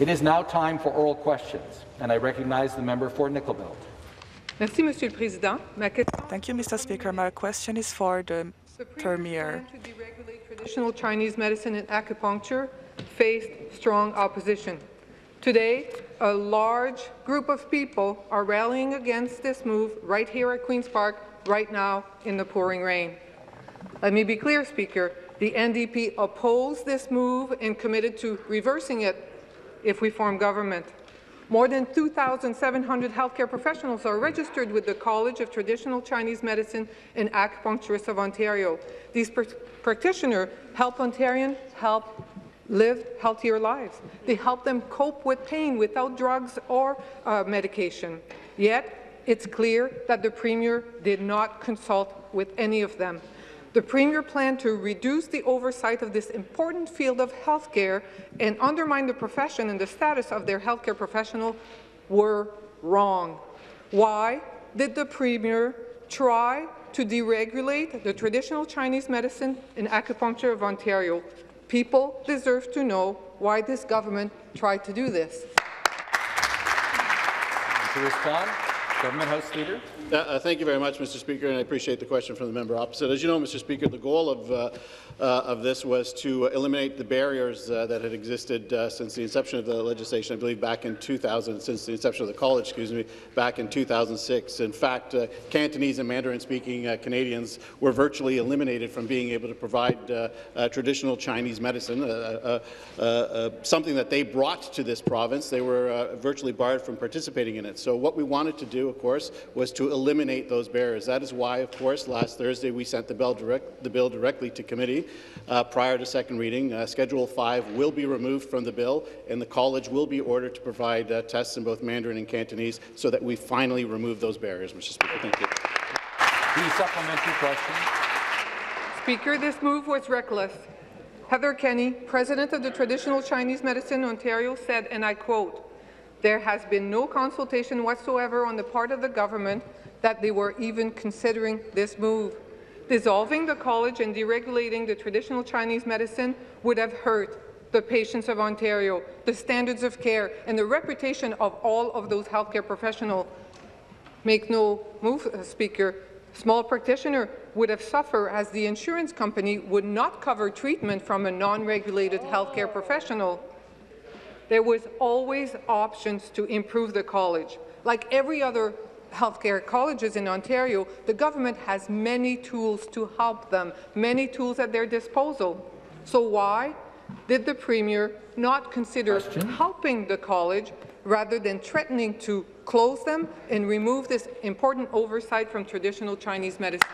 It is now time for oral questions, and I recognize the member for Nickel Belt. Merci, Monsieur le Président. Ma question Thank you, Mr. Speaker. My question is for the The Premier. to deregulate traditional Chinese medicine and acupuncture faced strong opposition. Today, a large group of people are rallying against this move right here at Queen's Park, right now in the pouring rain. Let me be clear, Speaker. The NDP opposed this move and committed to reversing it if we form government. More than 2,700 healthcare professionals are registered with the College of Traditional Chinese Medicine and Acupuncturists of Ontario. These pr practitioners help Ontarians help live healthier lives. They help them cope with pain without drugs or uh, medication. Yet, it's clear that the Premier did not consult with any of them. The Premier planned to reduce the oversight of this important field of healthcare and undermine the profession and the status of their healthcare professional were wrong. Why did the Premier try to deregulate the traditional Chinese medicine and acupuncture of Ontario? People deserve to know why this government tried to do this. To respond, Government House Leader. Uh, uh, thank you very much, Mr. Speaker, and I appreciate the question from the member opposite. As you know, Mr. Speaker, the goal of, uh, uh, of this was to eliminate the barriers uh, that had existed uh, since the inception of the legislation, I believe back in 2000, since the inception of the college, excuse me, back in 2006. In fact, uh, Cantonese and Mandarin-speaking Canadians were virtually eliminated from being able to provide traditional Chinese medicine, something that they brought to this province. They were virtually barred from participating in it. So what we wanted to do, of course, was to eliminate those barriers. That is why, of course, last Thursday we sent the bill, direct, the bill directly to committee uh, prior to second reading. Uh, Schedule 5 will be removed from the bill, and the college will be ordered to provide uh, tests in both Mandarin and Cantonese so that we finally remove those barriers, Mr. Speaker. Thank you. The supplementary question. Speaker, this move was reckless. Heather Kenny, president of the Traditional Chinese Medicine Ontario, said, and I quote, there has been no consultation whatsoever on the part of the government that they were even considering this move. Dissolving the college and deregulating the traditional Chinese medicine would have hurt the patients of Ontario, the standards of care, and the reputation of all of those healthcare professionals. Make no move, uh, Speaker. Small practitioner would have suffered as the insurance company would not cover treatment from a non-regulated healthcare professional. There was always options to improve the college. Like every other healthcare colleges in Ontario, the government has many tools to help them, many tools at their disposal. So why did the Premier not consider Question? helping the college rather than threatening to close them and remove this important oversight from traditional Chinese medicine?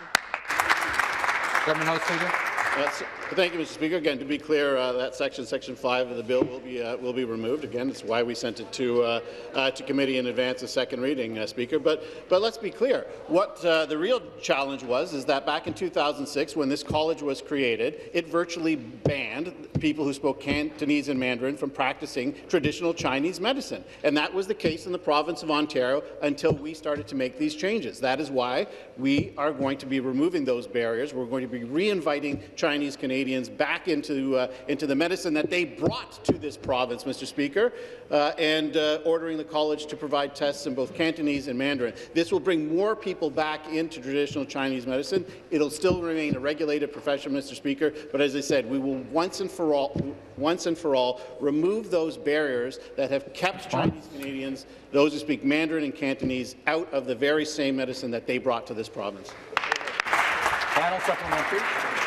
Government House Leader. Thank you, Mr. Speaker. Again, to be clear, uh, that section, Section 5 of the bill, will be uh, will be removed. Again, that's why we sent it to uh, uh to committee in advance of second reading, uh, Speaker. But but let's be clear. What uh, the real challenge was is that back in 2006, when this college was created, it virtually banned people who spoke Cantonese and Mandarin from practicing traditional Chinese medicine, and that was the case in the province of Ontario until we started to make these changes. That is why we are going to be removing those barriers. We're going to be re-inviting Chinese Canadians Canadians back into, uh, into the medicine that they brought to this province, Mr. Speaker, uh, and uh, ordering the college to provide tests in both Cantonese and Mandarin. This will bring more people back into traditional Chinese medicine. It'll still remain a regulated profession, Mr. Speaker, but as I said, we will once and for all, once and for all, remove those barriers that have kept Chinese Canadians, those who speak Mandarin and Cantonese, out of the very same medicine that they brought to this province. Final supplementary.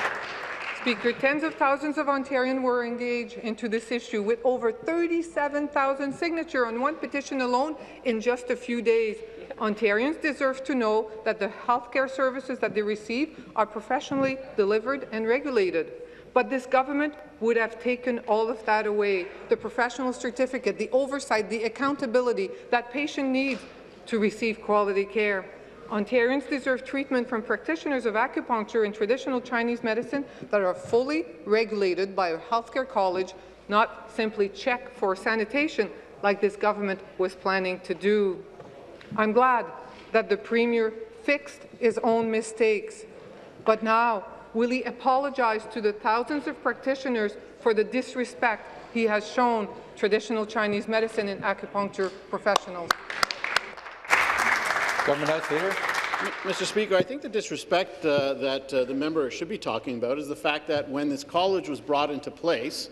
Speaker, tens of thousands of Ontarians were engaged into this issue with over 37,000 signatures on one petition alone in just a few days. Ontarians deserve to know that the healthcare services that they receive are professionally delivered and regulated. But this government would have taken all of that away, the professional certificate, the oversight, the accountability that patient needs to receive quality care. Ontarians deserve treatment from practitioners of acupuncture and traditional Chinese medicine that are fully regulated by a healthcare college, not simply check for sanitation like this government was planning to do. I'm glad that the Premier fixed his own mistakes, but now will he apologize to the thousands of practitioners for the disrespect he has shown traditional Chinese medicine and acupuncture professionals. Government House Leader. Mr. Speaker, I think the disrespect uh, that uh, the member should be talking about is the fact that when this college was brought into place,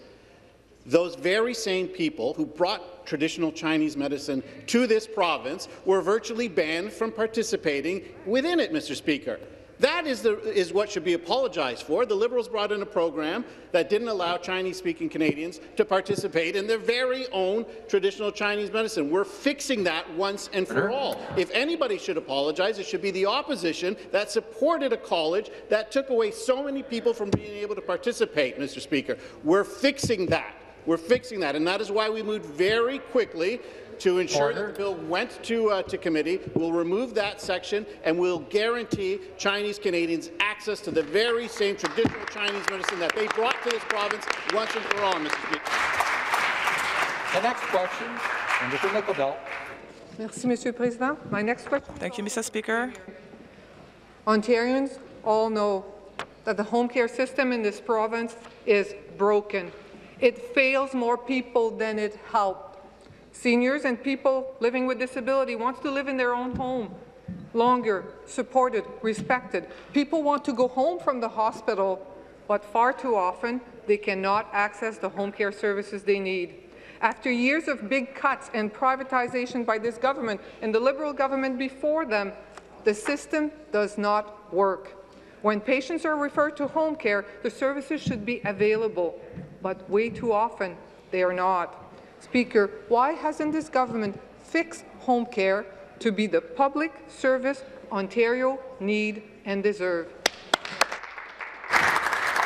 those very same people who brought traditional Chinese medicine to this province were virtually banned from participating within it, Mr. Speaker. That is, the, is what should be apologized for. The Liberals brought in a program that didn't allow Chinese-speaking Canadians to participate in their very own traditional Chinese medicine. We're fixing that once and for uh-huh. all. If anybody should apologize, it should be the opposition that supported a college that took away so many people from being able to participate, Mr. Speaker. We're fixing that. We're fixing that, and that is why we moved very quickly to ensure Order. that the bill went to, uh, to committee. We'll remove that section, and we'll guarantee Chinese Canadians access to the very same traditional Chinese medicine that they brought to this province once and for all, Mr. Speaker. The next question, member for Nickel Belt. Merci, Monsieur le Président. My next question. Thank you, Mr. Speaker. Ontarians all know that the home care system in this province is broken. It fails more people than it helps. Seniors and people living with disability want to live in their own home longer, supported, respected. People want to go home from the hospital, but far too often they cannot access the home care services they need. After years of big cuts and privatization by this government and the Liberal government before them, the system does not work. When patients are referred to home care, the services should be available, but way too often they are not. Speaker, why hasn't this government fixed home care to be the public service Ontario need and deserve?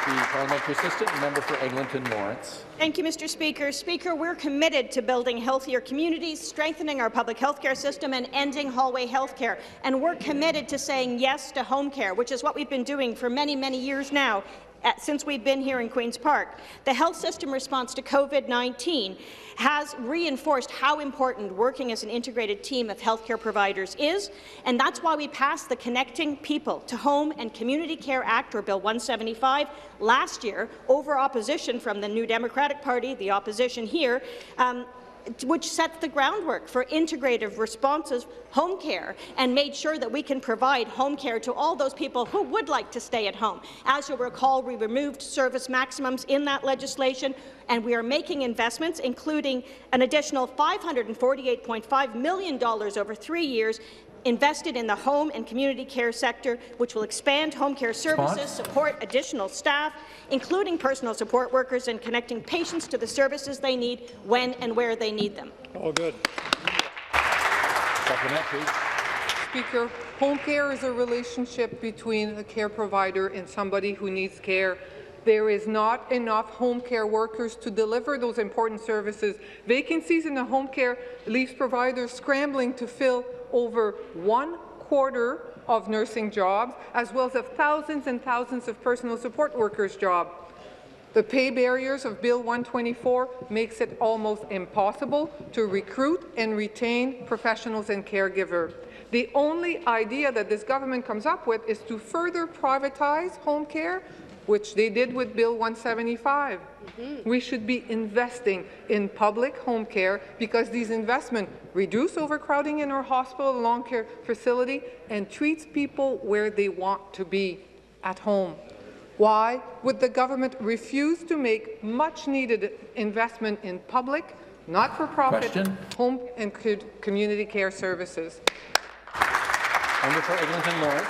The parliamentary assistant, member for Eglinton Lawrence. Thank you, Mr. Speaker. Speaker, we're committed to building healthier communities, strengthening our public health care system, and ending hallway health care. And we're committed to saying yes to home care, which is what we've been doing for many, many years now, at, since we've been here in Queen's Park. The health system response to COVID-19 has reinforced how important working as an integrated team of healthcare providers is, and that's why we passed the Connecting People to Home and Community Care Act, or Bill 175, last year over opposition from the New Democratic Party, the opposition here, um, which sets the groundwork for integrative responsive home care and made sure that we can provide home care to all those people who would like to stay at home. As you'll recall, we removed service maximums in that legislation, and we are making investments, including an additional $548.5 million over three years invested in the home and community care sector, which will expand home care services, Response? support additional staff, including personal support workers, and connecting patients to the services they need when and where they need them. All good. Supplementary. Speaker, home care is a relationship between a care provider and somebody who needs care. There is not enough home care workers to deliver those important services. Vacancies in the home care leaves providers scrambling to fill over one quarter of nursing jobs, as well as of thousands and thousands of personal support workers' jobs. The pay barriers of Bill 124 makes it almost impossible to recruit and retain professionals and caregivers. The only idea that this government comes up with is to further privatize home care, which they did with Bill 175. Mm-hmm. We should be investing in public home care because these investments reduce overcrowding in our hospital and long care facility and treats people where they want to be, at home. Why would the government refuse to make much-needed investment in public, not-for-profit, home and community care services? Member for Eglinton Lawrence.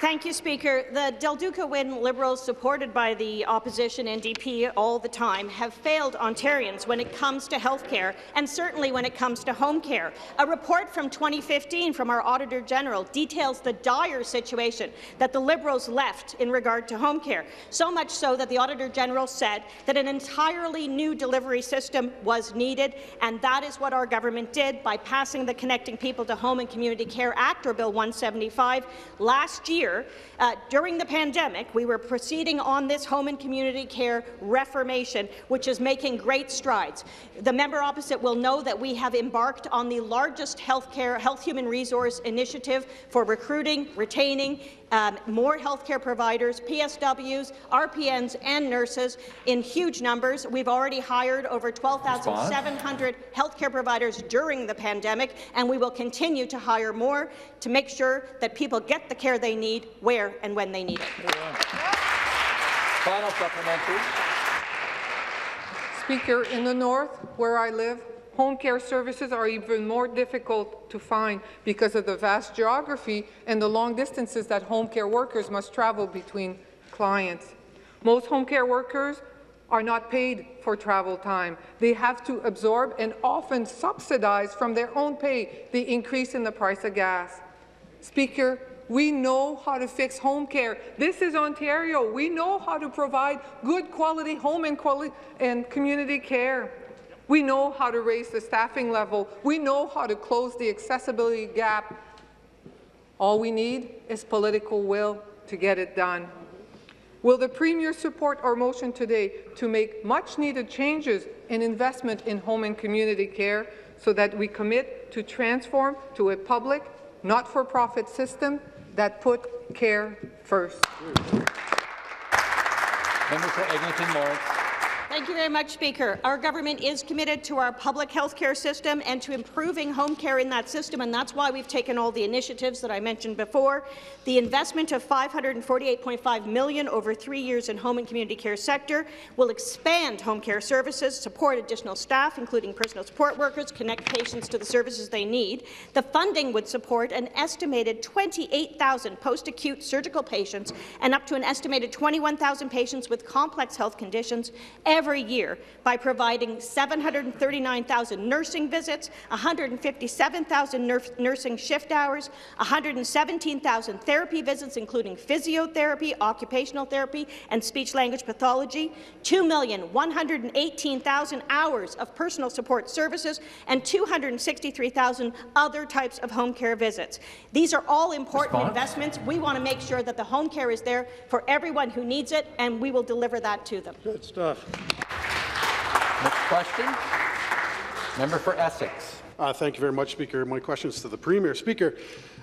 Thank you, Speaker. The Del Duca Wynne Liberals, supported by the opposition NDP all the time, have failed Ontarians when it comes to health care and certainly when it comes to home care. A report from 2015 from our Auditor General details the dire situation that the Liberals left in regard to home care, so much so that the Auditor General said that an entirely new delivery system was needed, and that is what our government did by passing the Connecting People to Home and Community Care Act, or Bill 175, last year Speaker, uh, during the pandemic, we were proceeding on this home and community care reformation, which is making great strides. The member opposite will know that we have embarked on the largest healthcare, health human resource initiative for recruiting, retaining, um, more healthcare providers, PSWs, RPNs, and nurses in huge numbers. We've already hired over 12,700 healthcare providers during the pandemic, and we will continue to hire more to make sure that people get the care they need, where and when they need it. Final supplementary. Speaker, in the north, where I live, home care services are even more difficult to find because of the vast geography and the long distances that home care workers must travel between clients. Most home care workers are not paid for travel time. They have to absorb and often subsidize from their own pay the increase in the price of gas. Speaker, we know how to fix home care. This is Ontario. We know how to provide good quality home and, quality and community care. We know how to raise the staffing level. We know how to close the accessibility gap. All we need is political will to get it done. Will the Premier support our motion today to make much-needed changes in investment in home and community care so that we commit to transform to a public, not-for-profit system that put care first? Member for Eglinton Lawrence. Thank you very much, Speaker. Our government is committed to our public health care system and to improving home care in that system, and that's why we've taken all the initiatives that I mentioned before. The investment of 548.5 million over three years in home and community care sector will expand home care services, support additional staff, including personal support workers, connect patients to the services they need. The funding would support an estimated 28,000 post-acute surgical patients and up to an estimated 21,000 patients with complex health conditions every year by providing 739,000 nursing visits, 157,000 nursing shift hours, 117,000 therapy visits, including physiotherapy, occupational therapy, and speech-language pathology, 2,118,000 hours of personal support services, and 263,000 other types of home care visits. These are all important Response? investments. We want to make sure that the home care is there for everyone who needs it, and we will deliver that to them. Good stuff. Next question. Member for Essex. Uh, thank you very much, Speaker. My question is to the Premier. Speaker,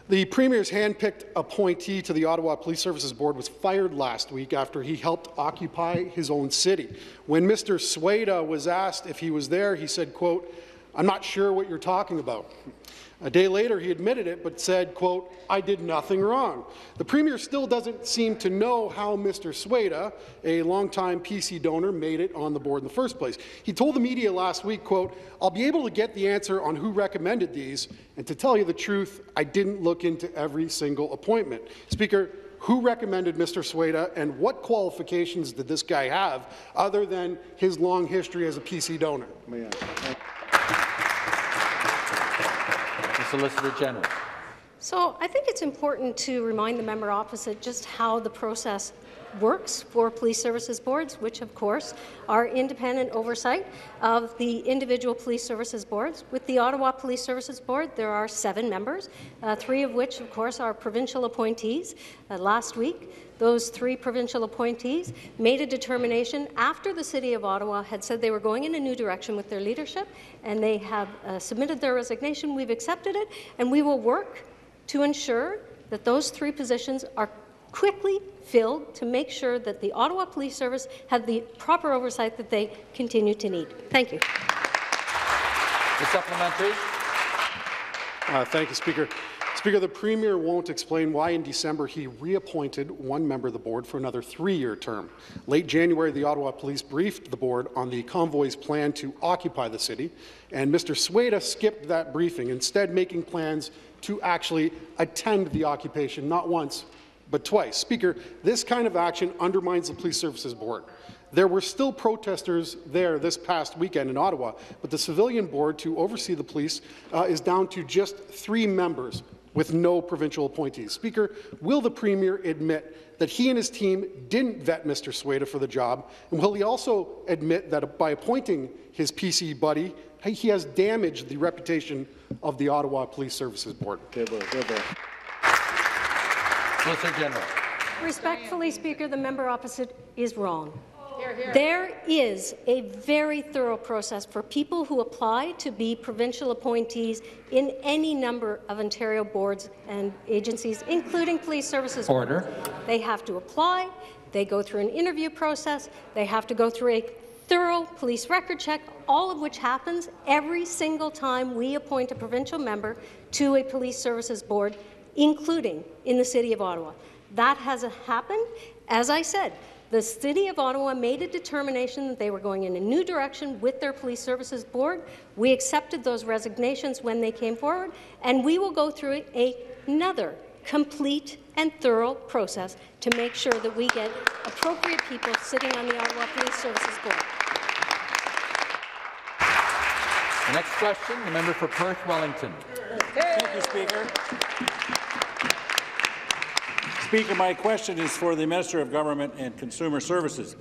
the Premier's hand-picked appointee to the Ottawa Police Services Board was fired last week after he helped occupy his own city. When Mr. Sueda was asked if he was there, he said, quote, I'm not sure what you're talking about. A day later, he admitted it, but said, quote, I did nothing wrong. The Premier still doesn't seem to know how Mr. Sueda, a longtime PC donor, made it on the board in the first place. He told the media last week, quote, I'll be able to get the answer on who recommended these, and to tell you the truth, I didn't look into every single appointment. Speaker, who recommended Mr. Sueda, and what qualifications did this guy have other than his long history as a PC donor? Solicitor General. So I think it's important to remind the member opposite just how the process works for police services boards, which of course are independent oversight of the individual police services boards. With the Ottawa Police Services Board, there are seven members, uh, three of which of course are provincial appointees. Uh, last week, those three provincial appointees made a determination after the City of Ottawa had said they were going in a new direction with their leadership, and they have uh, submitted their resignation. We've accepted it, and we will work to ensure that those three positions are quickly filled to make sure that the Ottawa Police Service had the proper oversight that they continue to need. Thank you. The supplementary. Uh, thank you, Speaker. Speaker, the Premier won't explain why in December he reappointed one member of the board for another three-year term. Late January, the Ottawa Police briefed the board on the convoy's plan to occupy the city, and Mr. Sueda skipped that briefing, instead making plans to actually attend the occupation, not once, but twice. Speaker, this kind of action undermines the Police Services Board. There were still protesters there this past weekend in Ottawa, but the civilian board to oversee the police uh, is down to just three members, with no provincial appointees. Speaker, will the Premier admit that he and his team didn't vet Mr. Sueda for the job, and will he also admit that by appointing his PC buddy, he has damaged the reputation of the Ottawa Police Services Board? The Solicitor General. Respectfully, Speaker, the member opposite is wrong. There is a very thorough process for people who apply to be provincial appointees in any number of Ontario boards and agencies, including police services. Order. boards. They have to apply, they go through an interview process, they have to go through a thorough police record check, all of which happens every single time we appoint a provincial member to a police services board, including in the City of Ottawa. That hasn't happened. As I said, the City of Ottawa made a determination that they were going in a new direction with their Police Services Board. We accepted those resignations when they came forward, and we will go through a, another complete and thorough process to make sure that we get appropriate people sitting on the Ottawa Police Services Board. The next question, the member for Perth Wellington. Thank you, Speaker. Speaker, my question is for the Minister of Government and Consumer Services.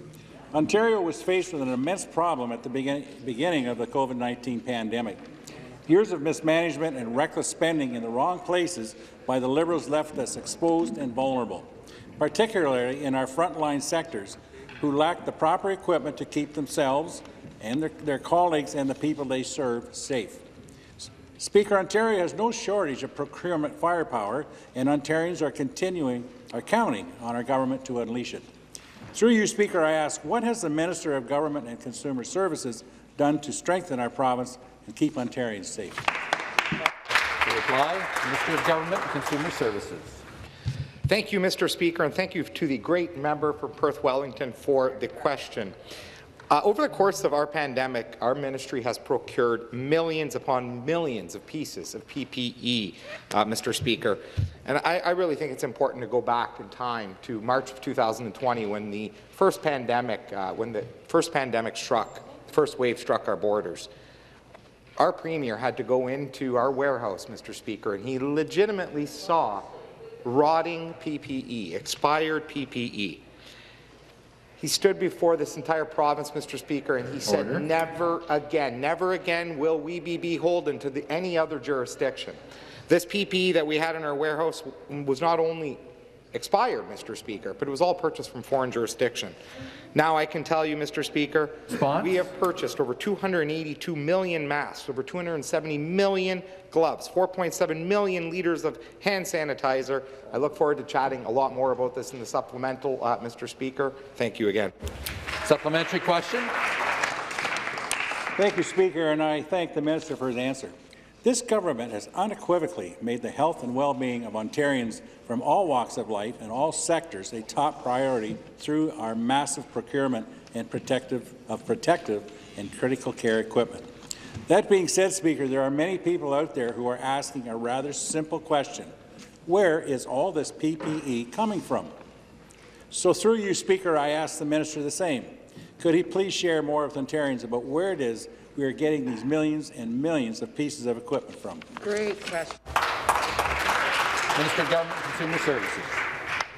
Ontario was faced with an immense problem at the begin beginning of the COVID-19 pandemic. Years of mismanagement and reckless spending in the wrong places by the Liberals left us exposed and vulnerable, particularly in our frontline sectors, who lacked the proper equipment to keep themselves and their, their colleagues and the people they serve safe. Speaker, Ontario has no shortage of procurement firepower, and Ontarians are continuing, are counting on our government to unleash it. Through you, Speaker, I ask, what has the Minister of Government and Consumer Services done to strengthen our province and keep Ontarians safe? To reply, Minister of Government and Consumer Services. Thank you, Mr. Speaker, and thank you to the great member for Perth Wellington for the question. Uh, over the course of our pandemic, our ministry has procured millions upon millions of pieces of PPE, uh, Mr. Speaker. And I, I, really think it's important to go back in time to March of 2020 when the first pandemic, uh, when the first pandemic struck, the first wave struck our borders. Our premier had to go into our warehouse, Mr. Speaker, and he legitimately saw rotting PPE, expired PPE. He stood before this entire province, Mr. Speaker, and he said, Order. never again, never again will we be beholden to the, any other jurisdiction. This PPE that we had in our warehouse was not only expired, Mr. Speaker, but it was all purchased from foreign jurisdiction. Now I can tell you, Mr. Speaker, Response? we have purchased over 282 million masks, over 270 million gloves, 4.7 million litres of hand sanitizer. I look forward to chatting a lot more about this in the supplemental, uh, Mr. Speaker. Thank you again. Supplementary question. Thank you, Speaker, and I thank the Minister for his answer. This government has unequivocally made the health and well-being of Ontarians from all walks of life and all sectors a top priority through our massive procurement and protective of protective and critical care equipment. That being said, Speaker, there are many people out there who are asking a rather simple question. Where is all this PPE coming from? So through you, Speaker, I ask the Minister the same. Could he please share more with Ontarians about where it is we are getting these millions and millions of pieces of equipment from? Great question. Minister of Government Consumer Services.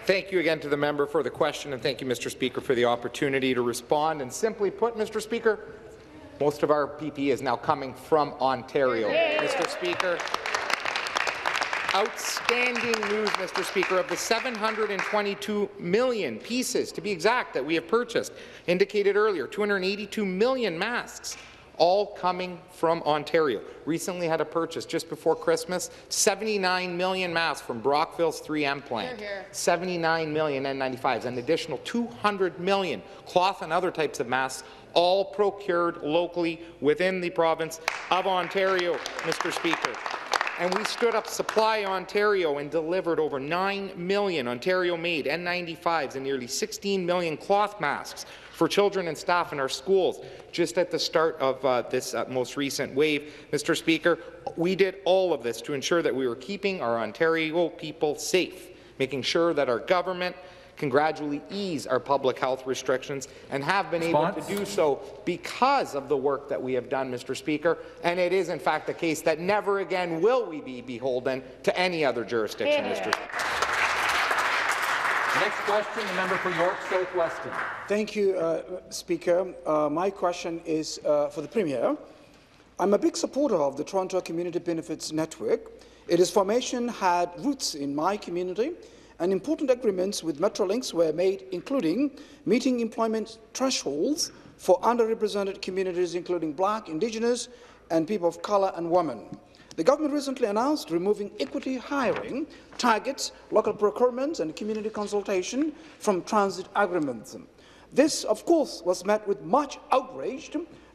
Thank you again to the member for the question, and thank you, Mr. Speaker, for the opportunity to respond. And simply put, Mr. Speaker, most of our PPE is now coming from Ontario. Yeah. Mr. Speaker, outstanding news, Mr. Speaker, of the 722 million pieces, to be exact, that we have purchased, indicated earlier, 282 million masks all coming from Ontario. Recently had a purchase just before Christmas, 79 million masks from Brockville's 3M plant, here, here. 79 million N95s, an additional 200 million cloth and other types of masks, all procured locally within the province of Ontario, Mr. Speaker and we stood up Supply Ontario and delivered over 9 million Ontario-made N95s and nearly 16 million cloth masks for children and staff in our schools just at the start of uh, this uh, most recent wave. Mr. Speaker, we did all of this to ensure that we were keeping our Ontario people safe, making sure that our government can gradually ease our public health restrictions and have been Response? able to do so because of the work that we have done, Mr. Speaker. And it is, in fact, the case that never again will we be beholden to any other jurisdiction, yeah. Mr. Speaker. Next question, the member for York South Weston. Thank you, uh, Speaker. Uh, my question is uh, for the Premier. I'm a big supporter of the Toronto Community Benefits Network. Its formation had roots in my community and important agreements with Metrolinx were made, including meeting employment thresholds for underrepresented communities, including black, indigenous, and people of colour and women. The government recently announced removing equity hiring targets, local procurement, and community consultation from transit agreements. This, of course, was met with much outrage,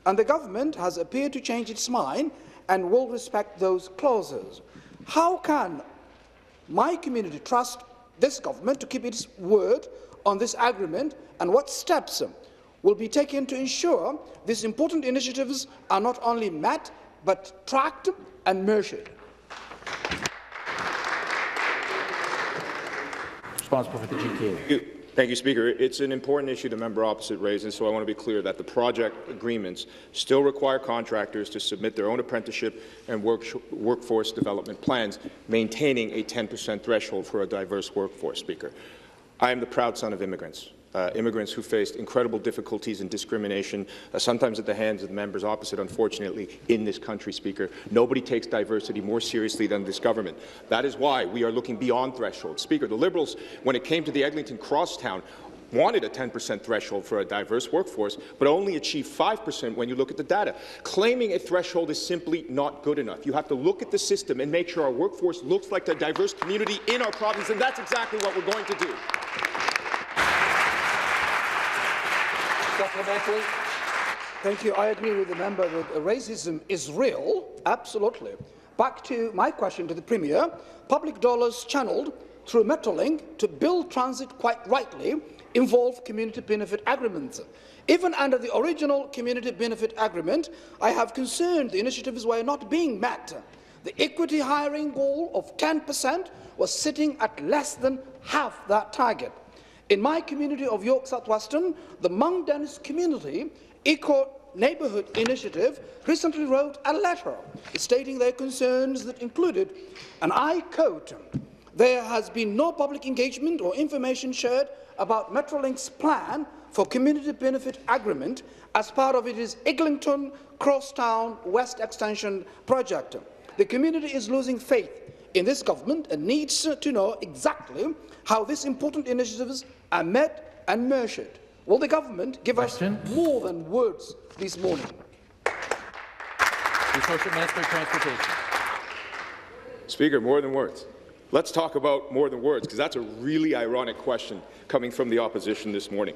and the government has appeared to change its mind and will respect those clauses. How can my community trust this government to keep its word on this agreement, and what steps will be taken to ensure these important initiatives are not only met, but tracked and measured? Responsible for the GTA. Thank you, Speaker. It's an important issue the member opposite raises, and so I want to be clear that the project agreements still require contractors to submit their own apprenticeship and work workforce development plans, maintaining a 10 percent threshold for a diverse workforce, Speaker. I am the proud son of immigrants uh, immigrants who faced incredible difficulties and discrimination, uh, sometimes at the hands of the members opposite, unfortunately, in this country, Speaker. Nobody takes diversity more seriously than this government. That is why we are looking beyond thresholds. Speaker, the Liberals, when it came to the Eglinton Crosstown, wanted a 10% threshold for a diverse workforce, but only achieved 5% when you look at the data. Claiming a threshold is simply not good enough. You have to look at the system and make sure our workforce looks like the diverse community in our province, and that's exactly what we're going to do. Supplementary. Thank you. I agree with the member that racism is real, absolutely. Back to my question to the Premier. Public dollars channelled through Metrolinx to build transit quite rightly involve community benefit agreements. Even under the original community benefit agreement, I have concerned the initiatives were not being met. The equity hiring goal of 10% was sitting at less than half that target. In my community of York South-Weston, the Mount Dennis Community Eco Neighbourhood Initiative recently wrote a letter stating their concerns that included, and I quote, there has been no public engagement or information shared about Metrolinx's plan for community benefit agreement as part of its Eglinton Crosstown West Extension project. The community is losing faith in this government and needs to know exactly how this important initiatives are met and measured. Will the government give Question? us more than words this morning? The Associate Minister of Transportation. Speaker, more than words. Let's talk about more than words, because that's a really ironic question coming from the opposition this morning.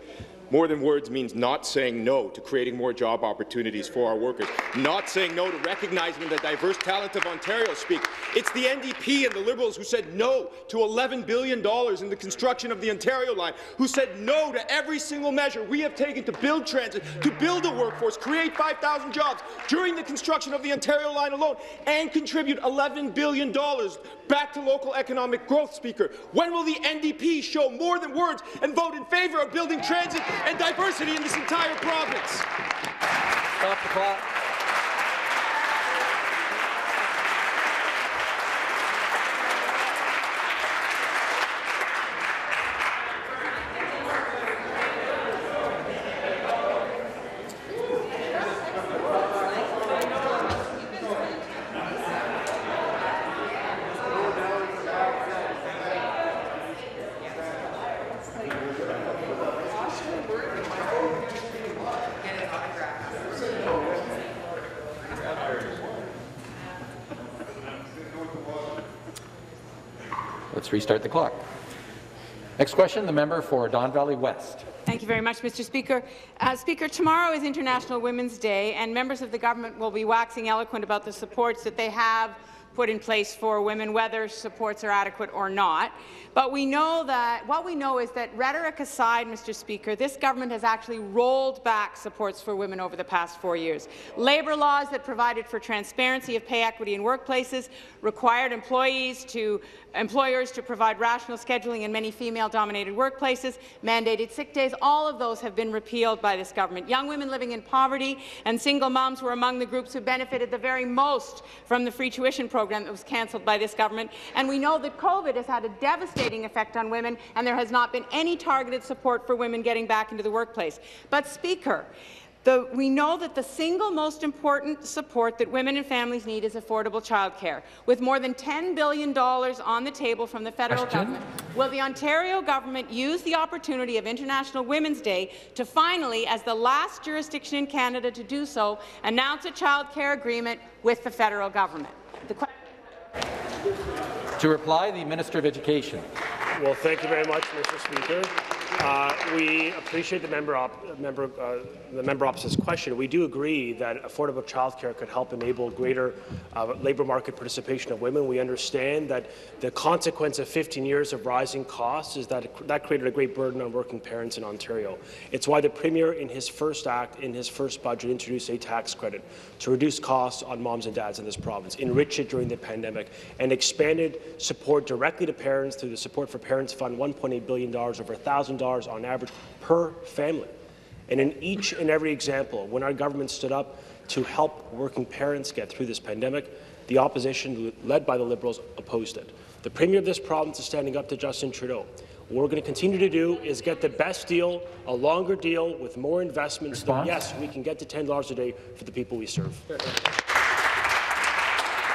More than words means not saying no to creating more job opportunities for our workers, not saying no to recognizing the diverse talent of Ontario speak. It's the NDP and the Liberals who said no to $11 billion in the construction of the Ontario line, who said no to every single measure we have taken to build transit, to build a workforce, create 5,000 jobs during the construction of the Ontario line alone, and contribute $11 billion back to local economic growth, Speaker. When will the NDP show more than words and vote in favour of building transit and diversity in this entire province. Stop the clock. Let's restart the clock. Next question, the member for Don Valley West. Thank you very much, Mr. Speaker. Uh, Speaker, tomorrow is International Women's Day, and members of the government will be waxing eloquent about the supports that they have put in place for women, whether supports are adequate or not. But we know that what we know is that rhetoric aside, Mr. Speaker, this government has actually rolled back supports for women over the past four years. Labour laws that provided for transparency of pay equity in workplaces required employees to employers to provide rational scheduling in many female-dominated workplaces, mandated sick days, all of those have been repealed by this government. Young women living in poverty and single moms were among the groups who benefited the very most from the free tuition program that was cancelled by this government. And we know that COVID has had a devastating effect on women, and there has not been any targeted support for women getting back into the workplace. But, Speaker, The, we know that the single most important support that women and families need is affordable childcare. With more than $10 billion on the table from the federal Question? government, will the Ontario government use the opportunity of International Women's Day to finally, as the last jurisdiction in Canada to do so, announce a childcare agreement with the federal government? The To reply, the Minister of Education. Well, thank you very much, Mr. Speaker. Uh, we appreciate the member, op member, uh, the member opposite's question. We do agree that affordable childcare could help enable greater uh, labour market participation of women. We understand that the consequence of 15 years of rising costs is that it, that created a great burden on working parents in Ontario. It's why the Premier, in his first act, in his first budget, introduced a tax credit to reduce costs on moms and dads in this province, enrich it during the pandemic, and expanded support directly to parents through the Support for Parents Fund, $1.8 billion, over $1,000 on average per family. And in each and every example, when our government stood up to help working parents get through this pandemic, the opposition, led by the Liberals, opposed it. The Premier of this province is standing up to Justin Trudeau. What we're going to continue to do is get the best deal, a longer deal with more investments. So yes, we can get to $10 a day for the people we serve.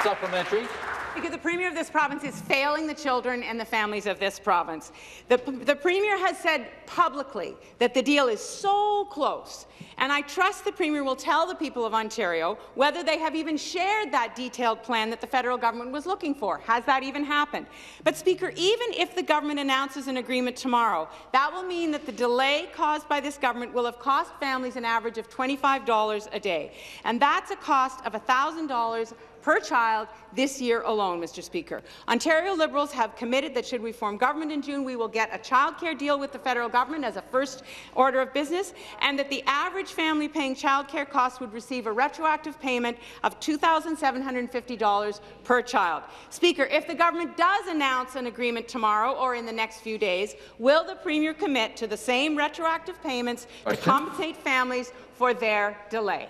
Supplementary. Because the Premier of this province is failing the children and the families of this province. The, the Premier has said publicly that the deal is so close, and I trust the Premier will tell the people of Ontario whether they have even shared that detailed plan that the federal government was looking for. Has that even happened? But, Speaker, even if the government announces an agreement tomorrow, that will mean that the delay caused by this government will have cost families an average of $25 a day, and that's a cost of $1,000 per child this year alone, Mr. Speaker. Ontario Liberals have committed that should we form government in June, we will get a childcare deal with the federal government as a first order of business, and that the average family paying childcare costs would receive a retroactive payment of $2,750 per child. Speaker, if the government does announce an agreement tomorrow or in the next few days, will the Premier commit to the same retroactive payments to compensate families for their delay?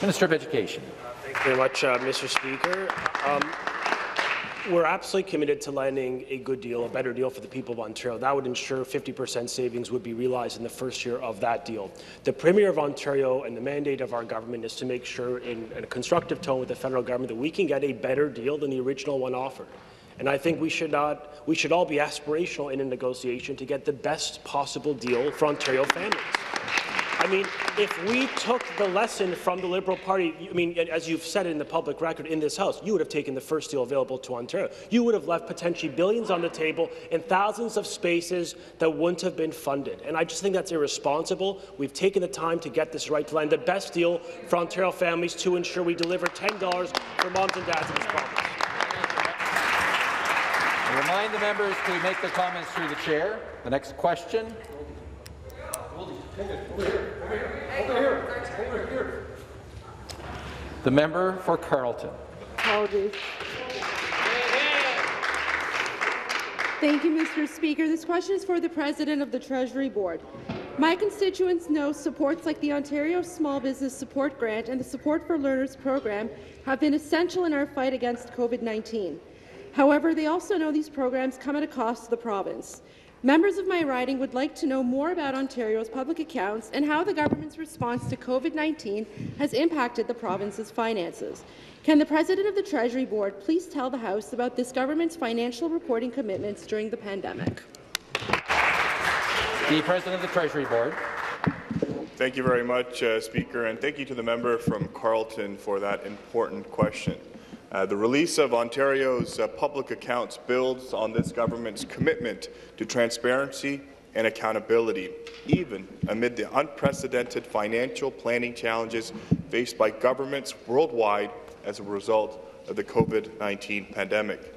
Minister of Education. Thank you very much, uh, Mr. Speaker. Um, we're absolutely committed to landing a good deal, a better deal for the people of Ontario. That would ensure 50% savings would be realized in the first year of that deal. The Premier of Ontario and the mandate of our government is to make sure, in, in a constructive tone with the federal government, that we can get a better deal than the original one offered. And I think we should not, we should all be aspirational in a negotiation to get the best possible deal for Ontario families. I mean, if we took the lesson from the Liberal Party, I mean, as you've said it in the public record in this House, you would have taken the first deal available to Ontario. You would have left potentially billions on the table and thousands of spaces that wouldn't have been funded. And I just think that's irresponsible. We've taken the time to get this right to land the best deal for Ontario families to ensure we deliver $10 for moms and dads in this province. I remind the members to make their comments through the chair. The next question. The member for Carleton. Apologies. Thank you, Mr. Speaker. This question is for the President of the Treasury Board. My constituents know supports like the Ontario Small Business Support Grant and the Support for Learners program have been essential in our fight against COVID-19. However, they also know these programs come at a cost to the province. Members of my riding would like to know more about Ontario's public accounts and how the government's response to COVID-19 has impacted the province's finances. Can the President of the Treasury Board please tell the House about this government's financial reporting commitments during the pandemic? The President of the Treasury Board. Thank you very much, uh, Speaker, and thank you to the member from Carleton for that important question. Uh, the release of Ontario's uh, public accounts builds on this government's commitment to transparency and accountability, even amid the unprecedented financial planning challenges faced by governments worldwide as a result of the COVID-19 pandemic.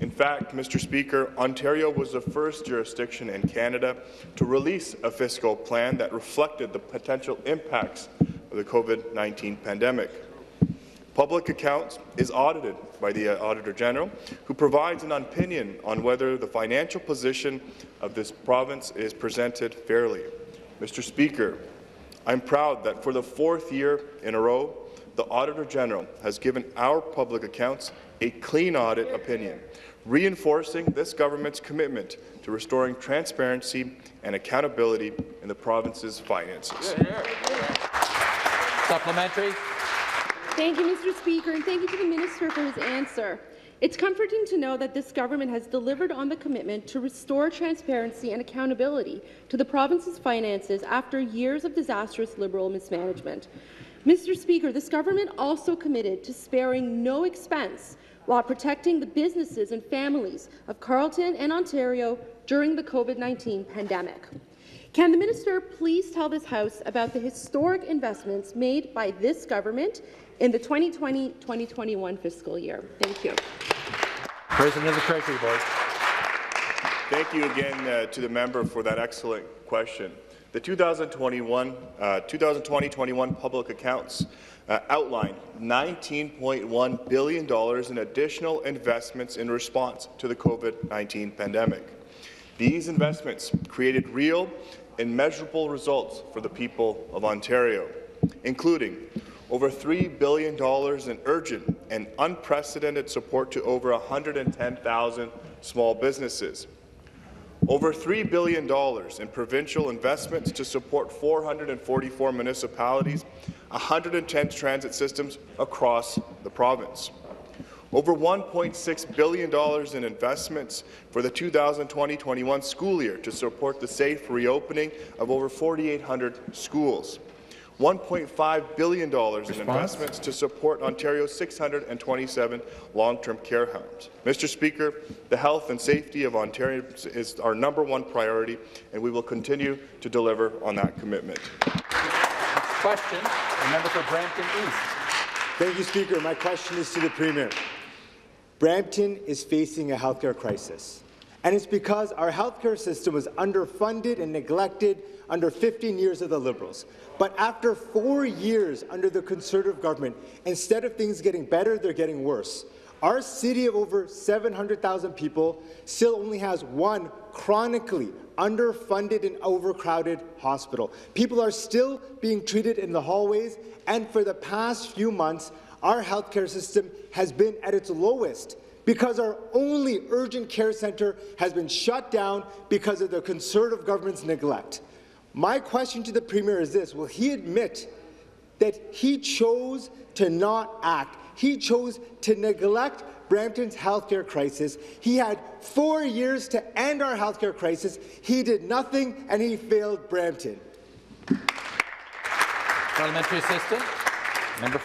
In fact, Mr. Speaker, Ontario was the first jurisdiction in Canada to release a fiscal plan that reflected the potential impacts of the COVID-19 pandemic. Public accounts is audited by the uh, Auditor General, who provides an opinion on whether the financial position of this province is presented fairly. Mr. Speaker, I'm proud that for the fourth year in a row, the Auditor General has given our public accounts a clean audit opinion, reinforcing this government's commitment to restoring transparency and accountability in the province's finances. Supplementary. Thank you, Mr. Speaker, and thank you to the Minister for his answer. It's comforting to know that this government has delivered on the commitment to restore transparency and accountability to the province's finances after years of disastrous Liberal mismanagement. Mr. Speaker, this government also committed to sparing no expense while protecting the businesses and families of Carleton and Ontario during the COVID-19 pandemic. Can the minister please tell this House about the historic investments made by this government in the 2020-2021 fiscal year? Thank you. President of the Treasury Board. Thank you again uh, to the member for that excellent question. The 2021, uh, 2020-21 public accounts uh, outlined $19.1 billion in additional investments in response to the COVID-19 pandemic. These investments created real and measurable results for the people of Ontario, including over $3 billion in urgent and unprecedented support to over 110,000 small businesses, over $3 billion in provincial investments to support 444 municipalities, 110 transit systems across the province. Over $1.6 billion in investments for the 2020-21 school year to support the safe reopening of over 4,800 schools. $1.5 billion Response? in investments to support Ontario's 627 long-term care homes. Mr. Speaker, the health and safety of Ontarians is our number one priority, and we will continue to deliver on that commitment. Question, the member for Brampton East. Thank you, Speaker. My question is to the Premier. Brampton is facing a healthcare crisis, and it's because our healthcare system was underfunded and neglected under 15 years of the Liberals. But after four years under the Conservative government, instead of things getting better, they're getting worse. Our city of over 700,000 people still only has one chronically underfunded and overcrowded hospital. People are still being treated in the hallways, and for the past few months, our healthcare system has been at its lowest because our only urgent care centre has been shut down because of the Conservative government's neglect. My question to the Premier is this. Will he admit that he chose to not act? He chose to neglect Brampton's healthcare crisis. He had four years to end our healthcare crisis. He did nothing, and he failed Brampton. Parliamentary assistant, member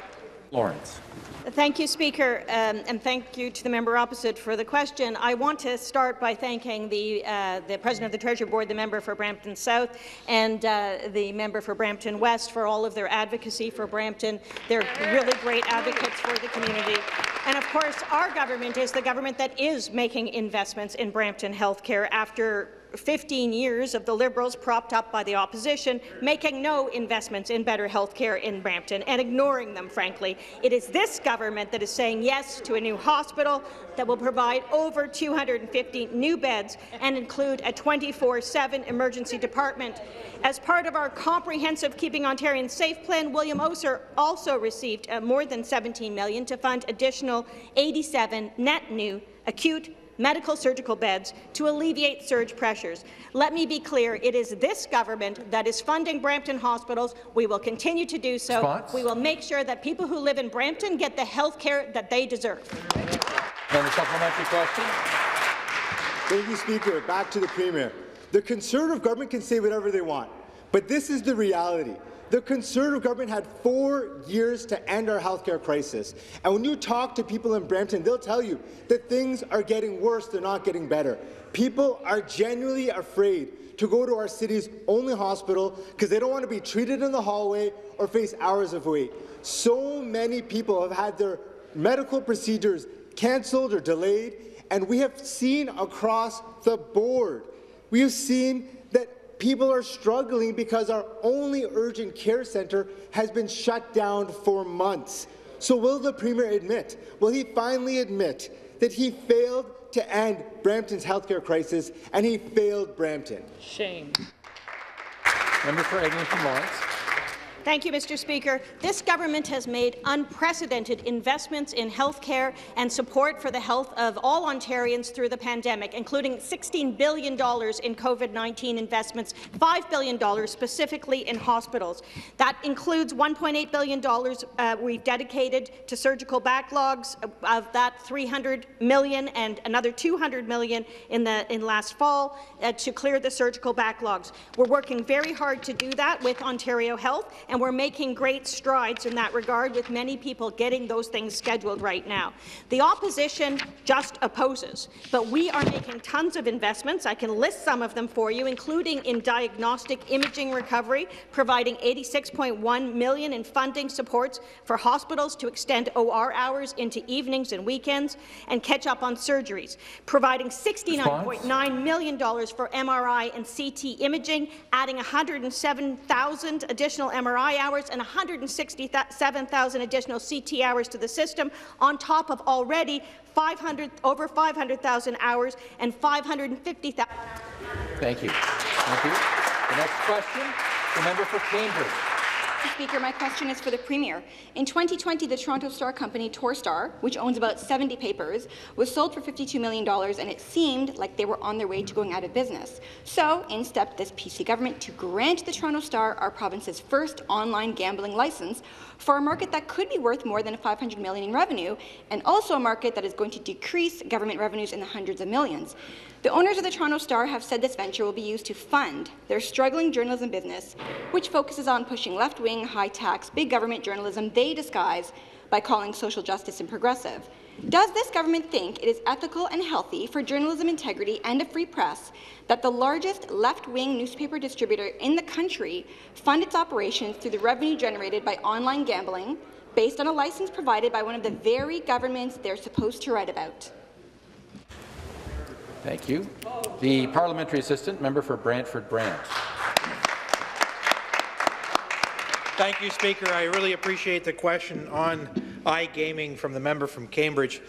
Lawrence. Thank you, Speaker, um, and thank you to the member opposite for the question. I want to start by thanking the, uh, the President of the Treasury Board, the member for Brampton South, and uh, the member for Brampton West for all of their advocacy for Brampton. They're really great advocates for the community. And of course, our government is the government that is making investments in Brampton healthcare after 15 years of the Liberals propped up by the opposition, making no investments in better health care in Brampton and ignoring them, frankly. It is this government that is saying yes to a new hospital that will provide over 250 new beds and include a 24-7 emergency department. As part of our comprehensive Keeping Ontarians Safe plan, William Osler also received uh, more than 17 million to fund additional 87 net new acute medical surgical beds to alleviate surge pressures. Let me be clear, it is this government that is funding Brampton hospitals. We will continue to do so. Response? We will make sure that people who live in Brampton get the health care that they deserve. Then the supplementary question. Thank you, Speaker. Back to the Premier. The Conservative government can say whatever they want, but this is the reality. The Conservative government had four years to end our healthcare crisis. And when you talk to people in Brampton, they'll tell you that things are getting worse, they're not getting better. People are genuinely afraid to go to our city's only hospital because they don't want to be treated in the hallway or face hours of wait. So many people have had their medical procedures cancelled or delayed, and we have seen across the board, we have seen People are struggling because our only urgent care centre has been shut down for months. So will the Premier admit, will he finally admit that he failed to end Brampton's healthcare crisis and he failed Brampton? Shame. Member for Eglinton Lawrence. Thank you, Mr. Speaker. This government has made unprecedented investments in health care and support for the health of all Ontarians through the pandemic, including $16 billion in COVID-19 investments, $5 billion specifically in hospitals. That includes $1.8 billion uh, we've dedicated to surgical backlogs. Of that, 300 million and another 200 million in the in last fall uh, to clear the surgical backlogs. We're working very hard to do that with Ontario Health, and we're making great strides in that regard with many people getting those things scheduled right now. The opposition just opposes, but we are making tons of investments. I can list some of them for you, including in diagnostic imaging recovery, providing 86.1 million in funding supports for hospitals to extend OR hours into evenings and weekends and catch up on surgeries, providing $69.9 million for MRI and CT imaging, adding 107,000 additional MRI MRI hours and 167,000 additional CT hours to the system, on top of already 500, over 500,000 hours and 550,000. Thank you. Thank you. The next question, the member for Cambridge. Mr. Speaker, my question is for the Premier. In 2020, the Toronto Star company Torstar, which owns about 70 papers, was sold for $52 million, and it seemed like they were on their way to going out of business. So, in stepped this PC government to grant the Toronto Star, our province's first online gambling license, for a market that could be worth more than 500 million in revenue, and also a market that is going to decrease government revenues in the hundreds of millions. The owners of the Toronto Star have said this venture will be used to fund their struggling journalism business, which focuses on pushing left-wing, high-tax, big government journalism they disguise by calling social justice and progressive. Does this government think it is ethical and healthy for journalism integrity and a free press that the largest left-wing newspaper distributor in the country fund its operations through the revenue generated by online gambling based on a license provided by one of the very governments they're supposed to write about? Thank you. The parliamentary assistant, member for Brantford Brant. Thank you, Speaker. I really appreciate the question on iGaming from the member from Cambridge.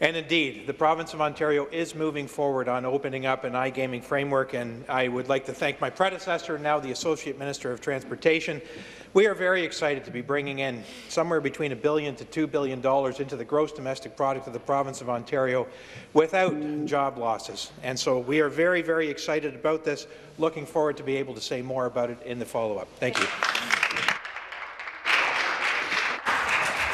And indeed, the province of Ontario is moving forward on opening up an iGaming framework, and I would like to thank my predecessor, now the Associate Minister of Transportation, we are very excited to be bringing in somewhere between a billion to $2 billion into the gross domestic product of the province of Ontario without job losses. And so we are very, very excited about this, looking forward to be able to say more about it in the follow-up. Thank you.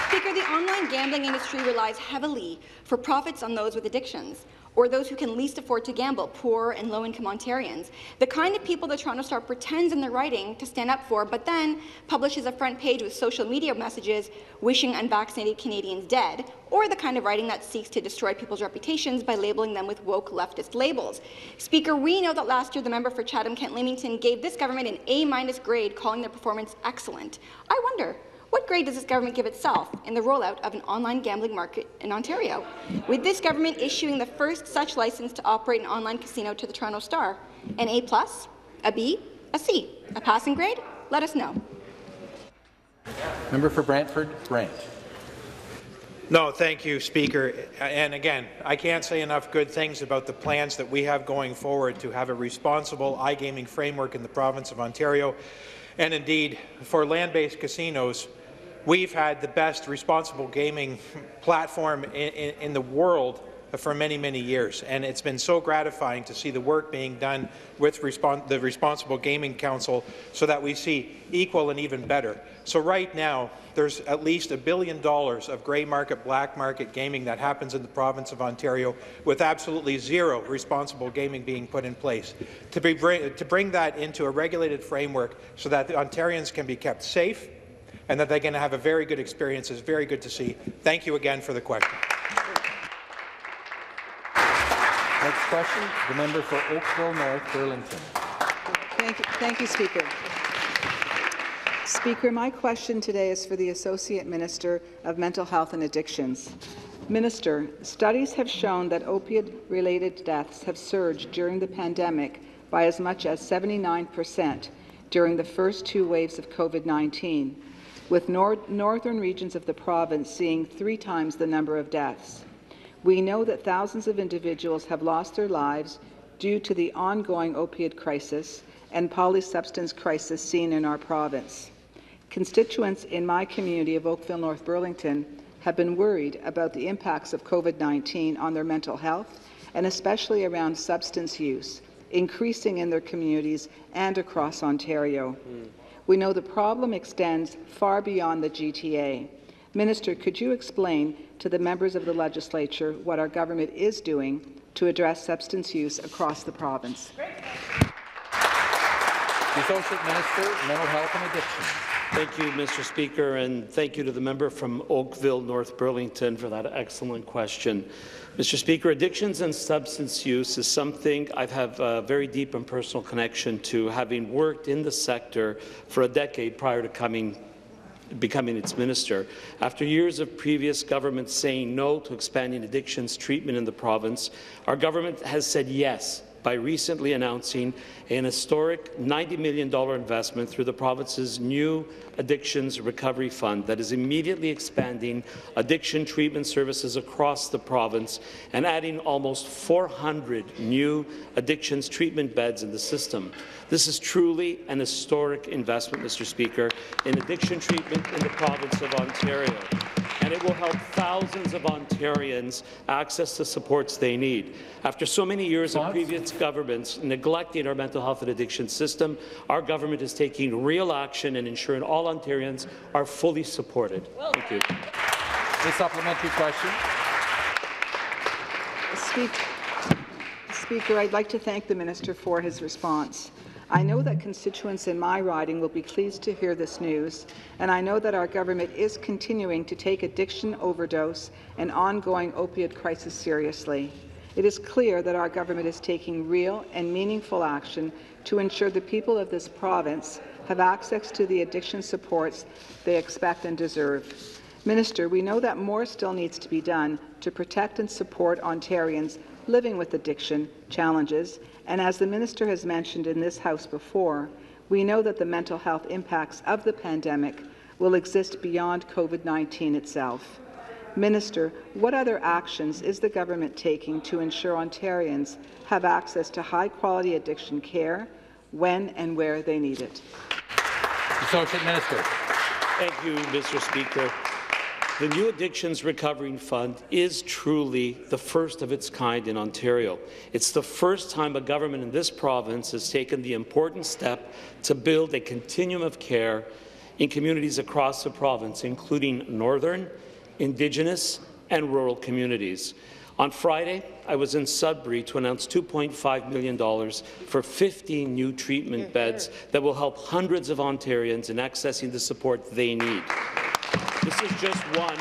Speaker, the online gambling industry relies heavily for profits on those with addictions or those who can least afford to gamble, poor and low-income Ontarians. The kind of people the Toronto Star pretends in their writing to stand up for, but then publishes a front page with social media messages wishing unvaccinated Canadians dead, or the kind of writing that seeks to destroy people's reputations by labeling them with woke leftist labels. Speaker, we know that last year the member for Chatham-Kent-Leamington gave this government an A-minus grade, calling their performance excellent. I wonder, what grade does this government give itself in the rollout of an online gambling market in Ontario? With this government issuing the first such license to operate an online casino to the Toronto Star, an A+, plus, a B, a C, a passing grade? Let us know. Member for Brantford, Brant. No, thank you, Speaker. And again, I can't say enough good things about the plans that we have going forward to have a responsible iGaming framework in the province of Ontario. And indeed, for land-based casinos, we've had the best responsible gaming platform in, in, in, the world for many, many years. And it's been so gratifying to see the work being done with the Responsible Gaming Council so that we see equal and even better. So right now, there's at least a billion dollars of grey market, black market gaming that happens in the province of Ontario with absolutely zero responsible gaming being put in place. To, be, to bring that into a regulated framework so that the Ontarians can be kept safe, and that they're going to have a very good experience is very good to see. Thank you again for the question. Next question, the member for Oakville North Burlington. Thank you, thank you, Speaker. Speaker, my question today is for the Associate Minister of Mental Health and Addictions. Minister, studies have shown that opiate-related deaths have surged during the pandemic by as much as 79 percent during the first two waves of COVID-19 with nor northern regions of the province seeing three times the number of deaths. We know that thousands of individuals have lost their lives due to the ongoing opiate crisis and polysubstance crisis seen in our province. Constituents in my community of Oakville, North Burlington have been worried about the impacts of COVID-19 on their mental health and especially around substance use, increasing in their communities and across Ontario. Hmm. We know the problem extends far beyond the GTA. Minister, could you explain to the members of the legislature what our government is doing to address substance use across the province? The Associate Minister, Mental Health and Addiction. Thank you, Mr. Speaker, and thank you to the member from Oakville, North Burlington, for that excellent question. Mr. Speaker, addictions and substance use is something I have a very deep and personal connection to, having worked in the sector for a decade prior to coming becoming its minister. After years of previous governments saying no to expanding addictions treatment in the province, our government has said yes by recently announcing an historic $90 million investment through the province's new Addictions Recovery Fund that is immediately expanding addiction treatment services across the province and adding almost 400 new addictions treatment beds in the system. This is truly an historic investment, Mr. Speaker, in addiction treatment in the province of Ontario and it will help thousands of Ontarians access the supports they need. After so many years of previous governments neglecting our mental health and addiction system, our government is taking real action and ensuring all Ontarians are fully supported. Thank you. A supplementary question. Speak- Speaker, I'd like to thank the minister for his response. I know that constituents in my riding will be pleased to hear this news, and I know that our government is continuing to take addiction overdose and ongoing opiate crisis seriously. It is clear that our government is taking real and meaningful action to ensure the people of this province have access to the addiction supports they expect and deserve. Minister, we know that more still needs to be done to protect and support Ontarians living with addiction challenges, and as the minister has mentioned in this House before, we know that the mental health impacts of the pandemic will exist beyond COVID-19 itself. Minister, what other actions is the government taking to ensure Ontarians have access to high-quality addiction care when and where they need it? Associate Minister. Thank you, Mr. Speaker. The new Addictions Recovery Fund is truly the first of its kind in Ontario. It's the first time a government in this province has taken the important step to build a continuum of care in communities across the province, including northern, Indigenous and rural communities. On Friday, I was in Sudbury to announce $2.5 million for 15 new treatment beds that will help hundreds of Ontarians in accessing the support they need. This is just one.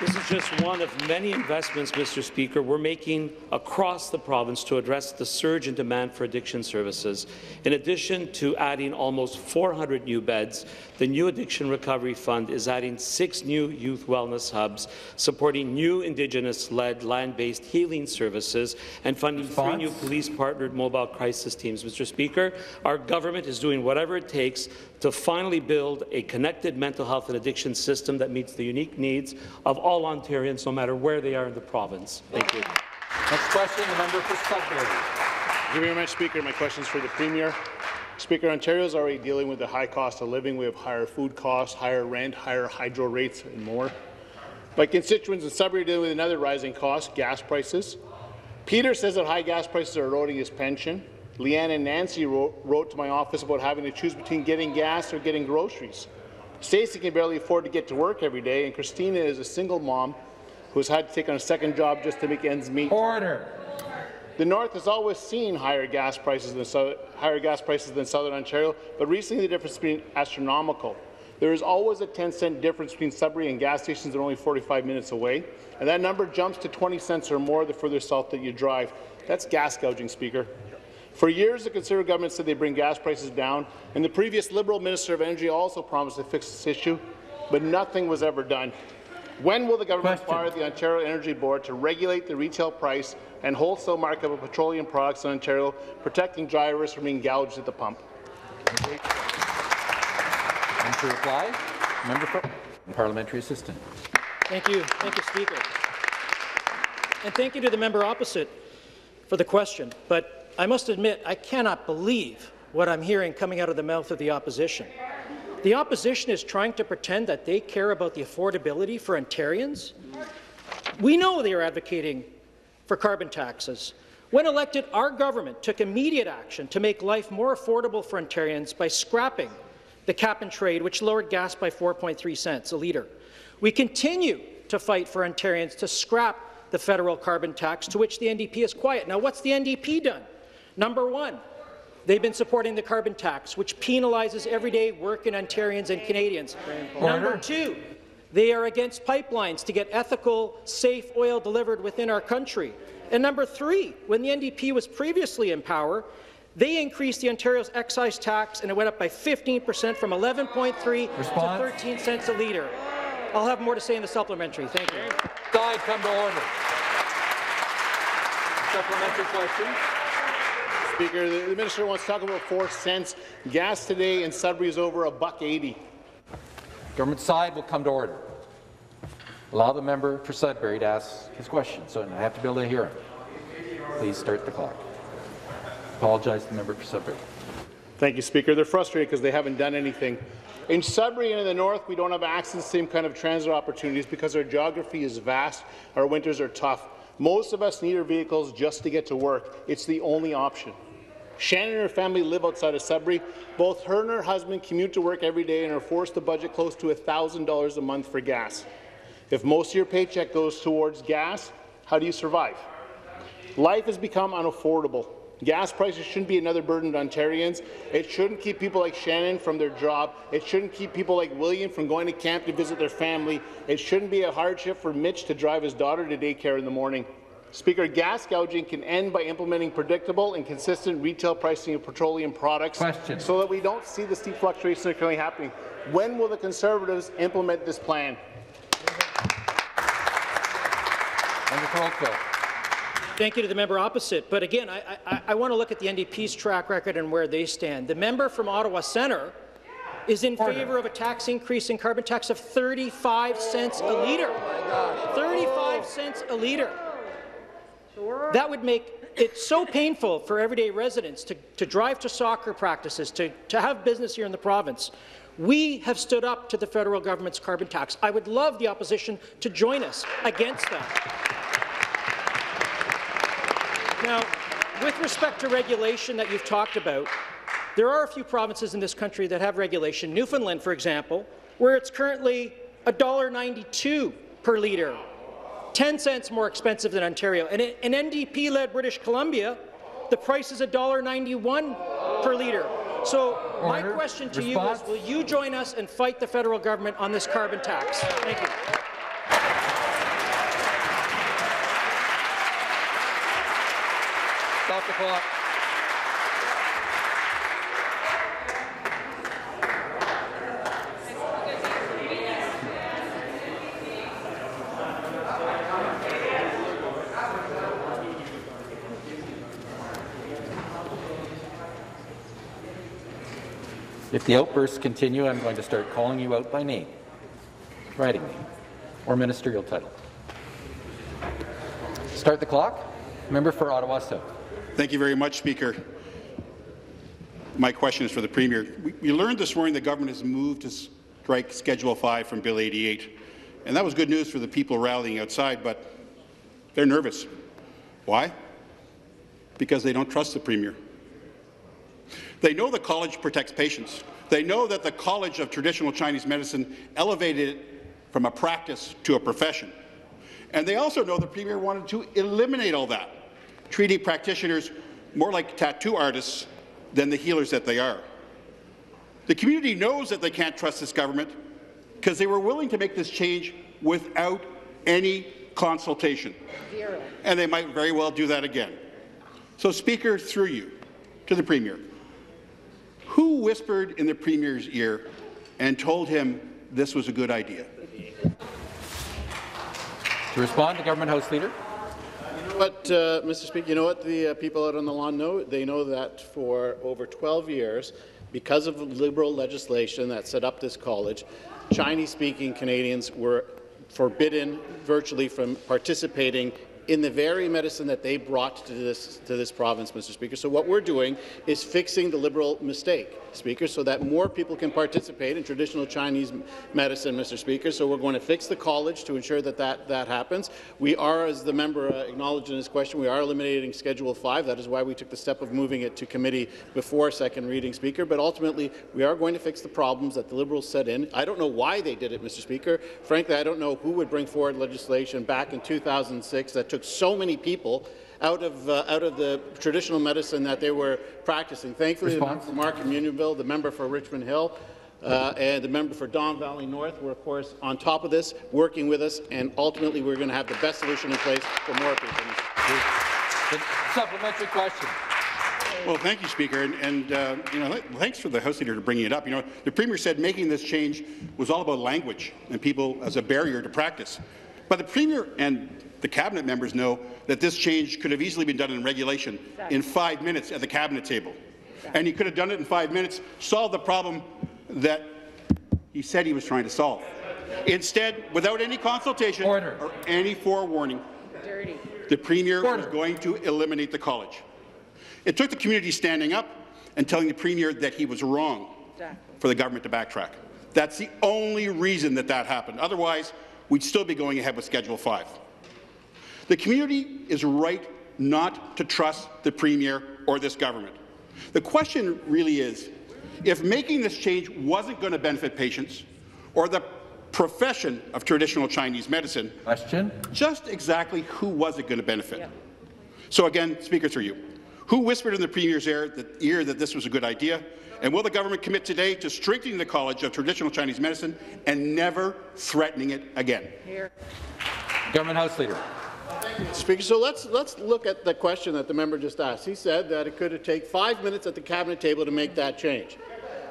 This is just one of many investments, Mr. Speaker, we're making across the province to address the surge in demand for addiction services. In addition to adding almost 400 new beds, the new Addiction Recovery Fund is adding six new youth wellness hubs, supporting new Indigenous-led land-based healing services, and funding three new police-partnered mobile crisis teams. Mr. Speaker, our government is doing whatever it takes to finally build a connected mental health and addiction system that meets the unique needs of all Ontarians, no matter where they are in the province. Thank you. Next question, the member for Sudbury. Thank you very much, Speaker. My question is for the Premier. Speaker, Ontario is already dealing with the high cost of living. We have higher food costs, higher rent, higher hydro rates, and more. My constituents in Sudbury are dealing with another rising cost, gas prices. Peter says that high gas prices are eroding his pension. Leanne and Nancy wrote, wrote to my office about having to choose between getting gas or getting groceries. Stacy can barely afford to get to work every day, and Christina is a single mom who's had to take on a second job just to make ends meet. Order. The North has always seen higher gas prices than South, higher gas prices than Southern Ontario, but recently the difference has been astronomical. There is always a 10 cent difference between Sudbury and gas stations that are only 45 minutes away, and that number jumps to 20 cents or more the further south that you drive. That's gas gouging, Speaker. For years, the Conservative government said they'd bring gas prices down, and the previous Liberal Minister of Energy also promised to fix this issue, but nothing was ever done. When will the government require the Ontario Energy Board to regulate the retail price and wholesale market of petroleum products in Ontario, protecting drivers from being gouged at the pump? And to reply, member for parliamentary assistant. Thank you. Thank you, Speaker. And thank you to the member opposite for the question. But I must admit, I cannot believe what I'm hearing coming out of the mouth of the opposition. The opposition is trying to pretend that they care about the affordability for Ontarians. We know they are advocating for carbon taxes. When elected, our government took immediate action to make life more affordable for Ontarians by scrapping the cap and trade, which lowered gas by 4.3 cents a litre. We continue to fight for Ontarians to scrap the federal carbon tax, to which the NDP is quiet. Now, what's the NDP done? Number one, they've been supporting the carbon tax, which penalizes everyday working Ontarians and Canadians. Number two, they are against pipelines to get ethical, safe oil delivered within our country. And number three, when the NDP was previously in power, they increased the Ontario's excise tax and it went up by 15 percent from 11.3 to 13 cents a litre. I'll have more to say in the supplementary. Thank you. Side come to order. Supplementary question. Speaker, the, minister wants to talk about four cents. Gas today in Sudbury is over a buck eighty. Government side will come to order. Allow the member for Sudbury to ask his question, so I have to be able to hear him. Please start the clock. Apologize to the member for Sudbury. Thank you, Speaker. They're frustrated because they haven't done anything. In Sudbury and in the north, we don't have access to the same kind of transit opportunities because our geography is vast, our winters are tough. Most of us need our vehicles just to get to work. It's the only option. Shannon and her family live outside of Sudbury. Both her and her husband commute to work every day and are forced to budget close to $1,000 a month for gas. If most of your paycheck goes towards gas, how do you survive? Life has become unaffordable. Gas prices shouldn't be another burden to Ontarians. It shouldn't keep people like Shannon from their job. It shouldn't keep people like William from going to camp to visit their family. It shouldn't be a hardship for Mitch to drive his daughter to daycare in the morning. Speaker, gas gouging can end by implementing predictable and consistent retail pricing of petroleum products Question. so that we don't see the steep fluctuations that are currently happening. When will the Conservatives implement this plan? Member. Thank you to the member opposite. But again, I, I, I want to look at the NDP's track record and where they stand. The member from Ottawa Centre is in favor of a tax increase in carbon tax of 35 cents a litre. 35 cents a litre. That would make it so painful for everyday residents to, to drive to soccer practices, to, to have business here in the province. We have stood up to the federal government's carbon tax. I would love the opposition to join us against that. Now, with respect to regulation that you've talked about, there are a few provinces in this country that have regulation. Newfoundland, for example, where it's currently $1.92 per litre, 10 cents more expensive than Ontario. And in NDP-led British Columbia, the price is $1.91 per litre. So my question to Response. you is, will you join us and fight the federal government on this carbon tax? Thank you. Clock. If the outbursts continue, I'm going to start calling you out by name, writing name, or ministerial title. Start the clock. Member for Ottawa South. Thank you very much, Speaker. My question is for the Premier. We, learned this morning the government has moved to strike Schedule 5 from Bill 88, and that was good news for the people rallying outside, but they're nervous. Why? Because they don't trust the Premier. They know the college protects patients. They know that the College of Traditional Chinese Medicine elevated it from a practice to a profession. And they also know the Premier wanted to eliminate all that, treating practitioners more like tattoo artists than the healers that they are. The community knows that they can't trust this government because they were willing to make this change without any consultation. Zero. And they might very well do that again. So, Speaker, through you, to the Premier, who whispered in the Premier's ear and told him this was a good idea? To respond, the Government House Leader. Know what, uh, Mr. Speaker, you know what the uh, people out on the lawn know? They know that for over 12 years, because of Liberal legislation that set up this college, Chinese-speaking Canadians were forbidden virtually from participating in the very medicine that they brought to this, to this province, Mr. Speaker. So what we're doing is fixing the Liberal mistake, Speaker, so that more people can participate in traditional Chinese medicine, Mr. Speaker. So we're going to fix the college to ensure that that, that happens. We are, as the member uh, acknowledged in his question, we are eliminating Schedule 5. That is why we took the step of moving it to committee before second reading, Speaker. But ultimately, we are going to fix the problems that the Liberals set in. I don't know why they did it, Mr. Speaker. Frankly, I don't know who would bring forward legislation back in 2006 that took so many people out of uh, out of the traditional medicine that they were practicing. Thankfully, Response? the member for Markham-Unionville, the member for Richmond Hill, uh, and the member for Don Valley North were, of course, on top of this, working with us, and ultimately we're going to have the best solution in place for more people. Supplementary question. Well, thank you, Speaker, and, and uh, you know, th- thanks for the House Leader to bringing it up. You know, the Premier said making this change was all about language and people as a barrier to practice. But the Premier and the Cabinet members know that this change could have easily been done in regulation in five minutes at the Cabinet table. And he could have done it in five minutes, solved the problem that he said he was trying to solve. Instead, without any consultation or any forewarning, the Premier was going to eliminate the college. It took the community standing up and telling the Premier that he was wrong for the government to backtrack. That's the only reason that that happened. Otherwise, we'd still be going ahead with Schedule 5. The community is right not to trust the Premier or this government. The question really is, if making this change wasn't going to benefit patients or the profession of traditional Chinese medicine, question. just exactly who was it going to benefit? So again, Speaker, through you, who whispered in the Premier's ear that, ear that this was a good idea? And will the government commit today to strengthening the College of Traditional Chinese Medicine and never threatening it again? Here. Government House Leader. Speaker, so let's let's look at the question that the member just asked. He said that it could take five minutes at the cabinet table to make that change.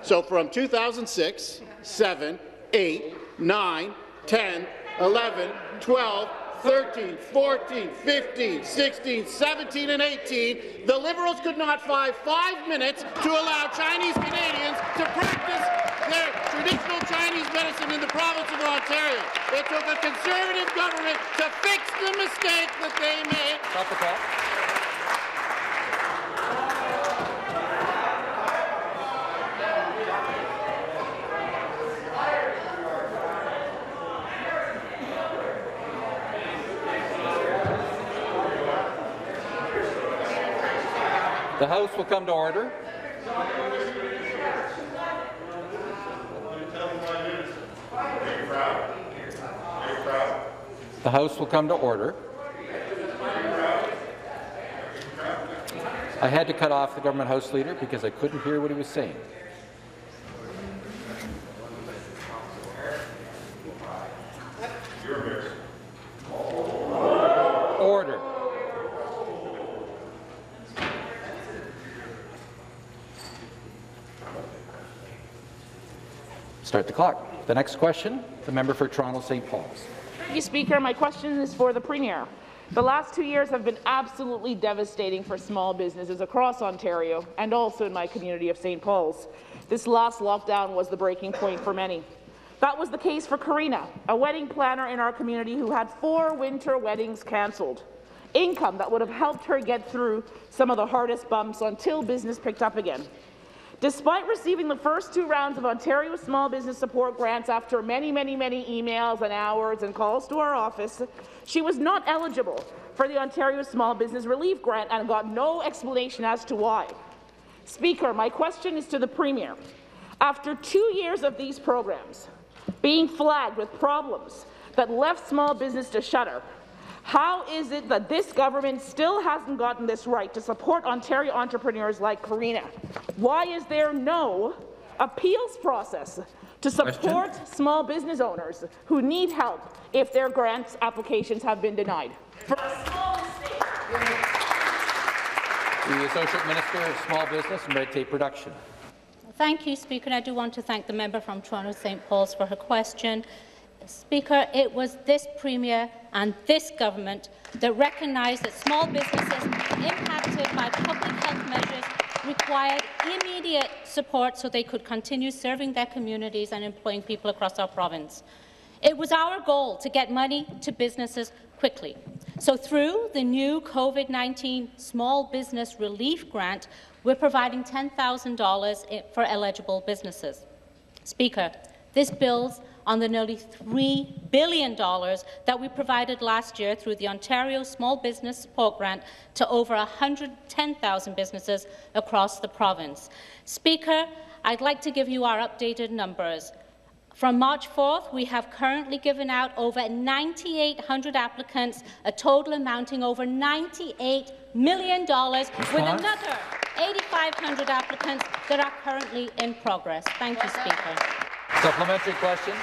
So from 2006, 7, 8, 9, 10, 11, 12, 13, 14, 15, 16, 17, and 18, the Liberals could not find five minutes to allow Chinese Canadians to practice their traditional Chinese medicine in the province of Ontario. It took a Conservative government to fix the mistake that they made. Stop the clock. The House will come to order. The House will come to order. I had to cut off the government House Leader because I couldn't hear what he was saying. Order. Start the clock. The next question, the member for Toronto St. Paul's. Thank you, Speaker. My question is for the Premier. The last two years have been absolutely devastating for small businesses across Ontario and also in my community of St. Paul's. This last lockdown was the breaking point for many. That was the case for Karina, a wedding planner in our community who had four winter weddings cancelled. Income that would have helped her get through some of the hardest bumps until business picked up again. Despite receiving the first two rounds of Ontario Small Business Support grants after many, many, many emails and hours and calls to our office, she was not eligible for the Ontario Small Business Relief Grant and got no explanation as to why. Speaker, my question is to the Premier. After two years of these programs being flagged with problems that left small business to shutter, how is it that this government still hasn't gotten this right to support Ontario entrepreneurs like Karina? Why is there no appeals process to support small business owners who need help if their grants applications have been denied? For a small mistake. The Associate Minister of Small Business and Red Tape Reduction. Thank you, Speaker. I do want to thank the member from Toronto St. Paul's for her question. Speaker, it was this Premier and this government that recognised that small businesses impacted by public health measures required immediate support so they could continue serving their communities and employing people across our province. It was our goal to get money to businesses quickly. So through the new COVID-19 Small Business Relief Grant, we're providing $10,000 for eligible businesses. Speaker, this builds on the nearly $3 billion that we provided last year through the Ontario Small Business Support Grant to over 110,000 businesses across the province. Speaker, I'd like to give you our updated numbers. From March 4th, we have currently given out over 9,800 applicants, a total amounting over $98 million, with another 8,500 applicants that are currently in progress. Thank you, Speaker. Supplementary question.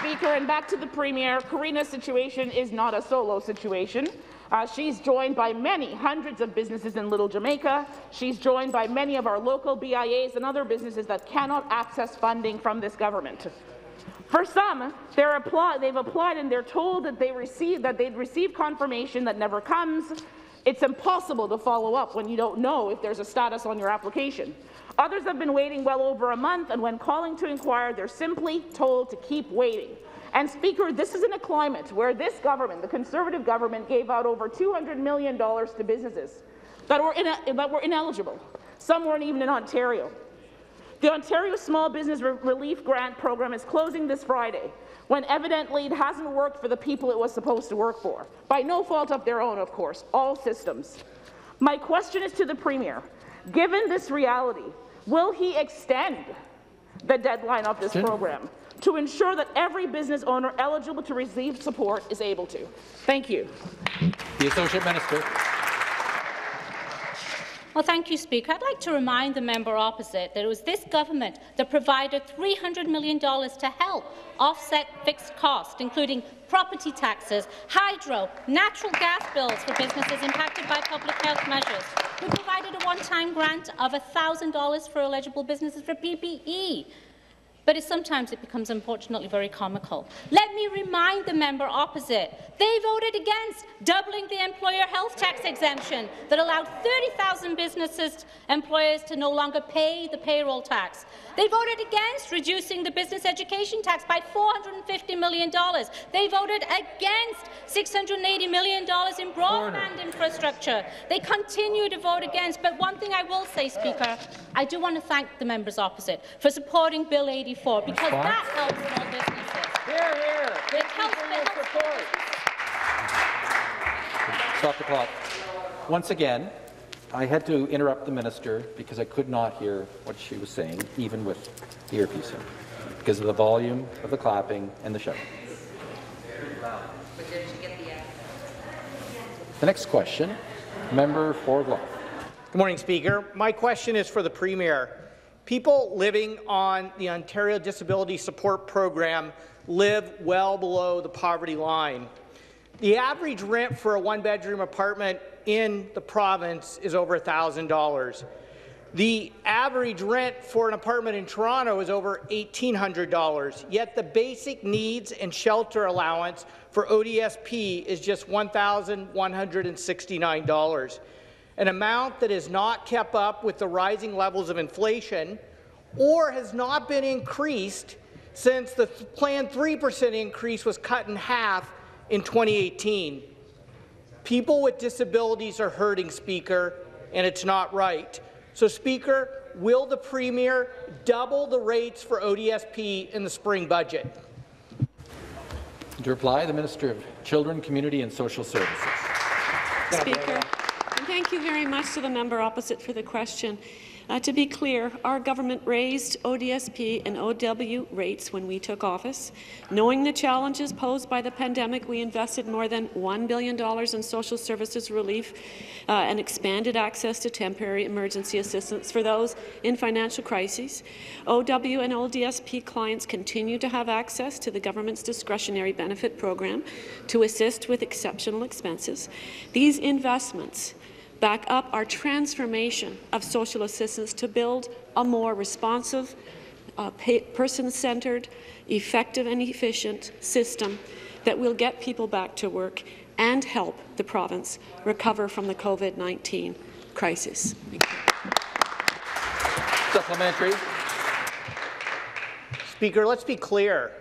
Speaker. And back to the Premier. Karina's situation is not a solo situation. Uh, she's joined by many hundreds of businesses in Little Jamaica. She's joined by many of our local BIAs and other businesses that cannot access funding from this government. For some, apply, they've applied and they're told that they receive that they'd receive confirmation that never comes. It's impossible to follow up when you don't know if there's a status on your application. Others have been waiting well over a month, and when calling to inquire, they're simply told to keep waiting. And Speaker, this is in a climate where this government, the Conservative government, gave out over $200 million to businesses that were, that were ineligible. Some weren't even in Ontario. The Ontario Small Business Re Relief Grant Program is closing this Friday, when evidently it hasn't worked for the people it was supposed to work for. By no fault of their own, of course, all systems. My question is to the Premier. Given this reality, will he extend the deadline of this program to ensure that every business owner eligible to receive support is able to? Thank you. The Associate Minister. Well, thank you, Speaker. I'd like to remind the member opposite that it was this government that provided $300 million to help offset fixed costs, including property taxes, hydro, natural gas bills for businesses impacted by public health measures. We provided a one-time grant of $1,000 for eligible businesses for PPE but it, sometimes it becomes unfortunately very comical. Let me remind the member opposite, they voted against doubling the employer health tax exemption that allowed 30,000 businesses employers to no longer pay the payroll tax. They voted against reducing the business education tax by $450 million. They voted against $680 million in broadband infrastructure. They continue to vote against. But one thing I will say, Speaker, I do want to thank the members opposite for supporting Bill 84 because Response? that helps small businesses. Hear, hear. It helps, it support. Stop the clock. Once again, I had to interrupt the minister because I could not hear what she was saying, even with the earpiece in, because of the volume of the clapping and the shouting. The next question, member for Guelph. Good morning, Speaker. My question is for the Premier. People living on the Ontario Disability Support Program live well below the poverty line. The average rent for a one-bedroom apartment in the province is over $1,000. The average rent for an apartment in Toronto is over $1,800, yet the basic needs and shelter allowance for ODSP is just $1,169, an amount that has not kept up with the rising levels of inflation or has not been increased since the planned 3% increase was cut in half in 2018. People with disabilities are hurting, Speaker, and it's not right. So, Speaker, will the Premier double the rates for ODSP in the spring budget? To reply, the Minister of Children, Community and Social Services. Speaker, thank you very much to the member opposite for the question. Uh, to be clear, our government raised ODSP and OW rates when we took office. Knowing the challenges posed by the pandemic, we invested more than $1 billion in social services relief uh, and expanded access to temporary emergency assistance for those in financial crises. OW and ODSP clients continue to have access to the government's discretionary benefit program to assist with exceptional expenses. These investments back up our transformation of social assistance to build a more responsive, uh, person-centred, effective and efficient system that will get people back to work and help the province recover from the COVID-19 crisis. Supplementary. Speaker, let's be clear.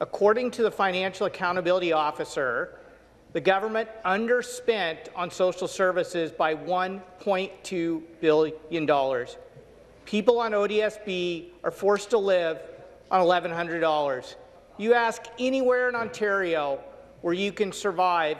According to the Financial Accountability Officer, the government underspent on social services by $1.2 billion. People on ODSP are forced to live on $1,100. You ask anywhere in Ontario where you can survive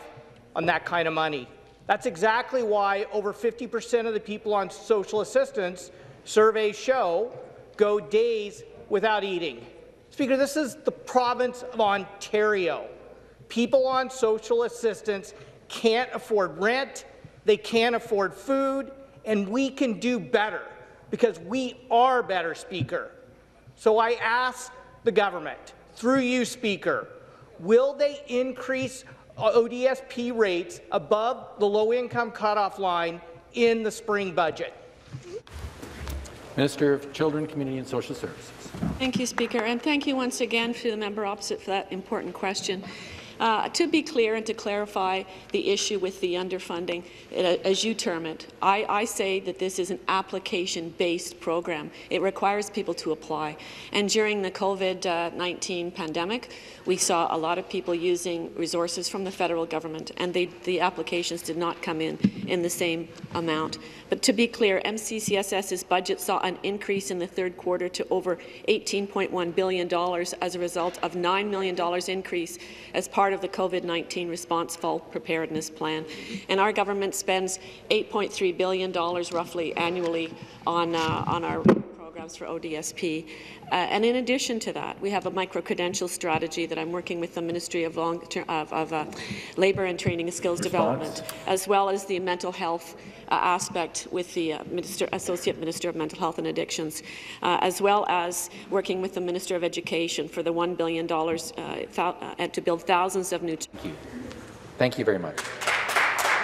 on that kind of money. That's exactly why over 50% of the people on social assistance, surveys show, go days without eating. Speaker, this is the province of Ontario. People on social assistance can't afford rent, they can't afford food, and we can do better because we are better, Speaker. So I ask the government, through you, Speaker, will they increase ODSP rates above the low-income cutoff line in the spring budget? Minister of Children, Community and Social Services. Thank you, Speaker, and thank you once again to the member opposite for that important question. Uh, to be clear and to clarify the issue with the underfunding, uh, as you term it, I, I say that this is an application-based program. It requires people to apply. And during the COVID-19 pandemic, we saw a lot of people using resources from the federal government, and they, the applications did not come in in the same amount. But to be clear, MCCSS's budget saw an increase in the third quarter to over $18.1 billion as a result of $9 million increase as part of the COVID-19 response fall preparedness plan. And our government spends $8.3 billion roughly annually on, uh, on our programs for ODSP. Uh, and in addition to that, we have a micro-credential strategy that I'm working with the Ministry of, Long of, of uh, Labour and Training and Skills Response. Development, as well as the mental health uh, aspect with the uh, Minister, Associate Minister of Mental Health and Addictions, uh, as well as working with the Minister of Education for the $1 billion uh, to build thousands of new... Thank you. Thank you very much.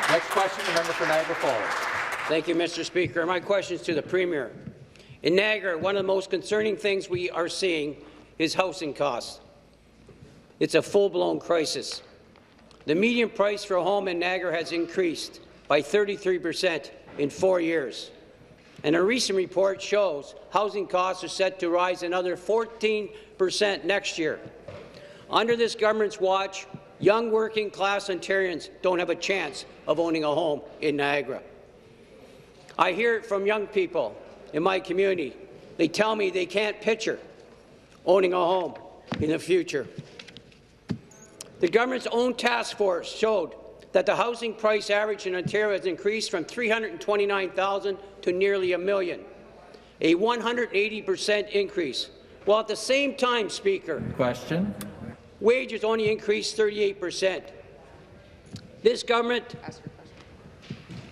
Next question, the member for Niagara Falls. Thank you, Mr. Speaker. My question is to the Premier. In Niagara, one of the most concerning things we are seeing is housing costs. It's a full-blown crisis. The median price for a home in Niagara has increased by 33 percent in four years. And a recent report shows housing costs are set to rise another 14 percent next year. Under this government's watch, young working-class Ontarians don't have a chance of owning a home in Niagara. I hear it from young people in my community. They tell me they can't picture owning a home in the future. The government's own task force showed that the housing price average in Ontario has increased from 329,000 to nearly a million, a 180 percent increase, while at the same time, Speaker, question, wages only increased 38 percent. This government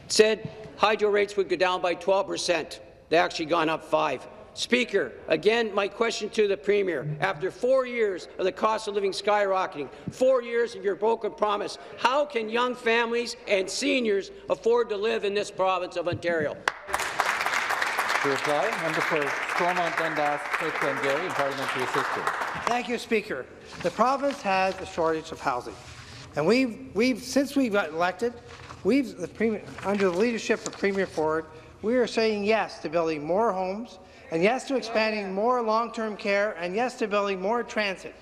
said hydro rates would go down by 12 percent. They actually gone up five. Speaker, again, my question to the Premier. After four years of the cost of living skyrocketing, four years of your broken promise, how can young families and seniors afford to live in this province of Ontario? To reply, member for Stormont, Dundas, South Glengarry, and Parliamentary Assistant. Thank you, Speaker. The province has a shortage of housing, and we've, we've since we got elected, we've the premier, under the leadership of Premier Ford, we are saying yes to building more homes, and yes to expanding more long-term care, and yes to building more transit.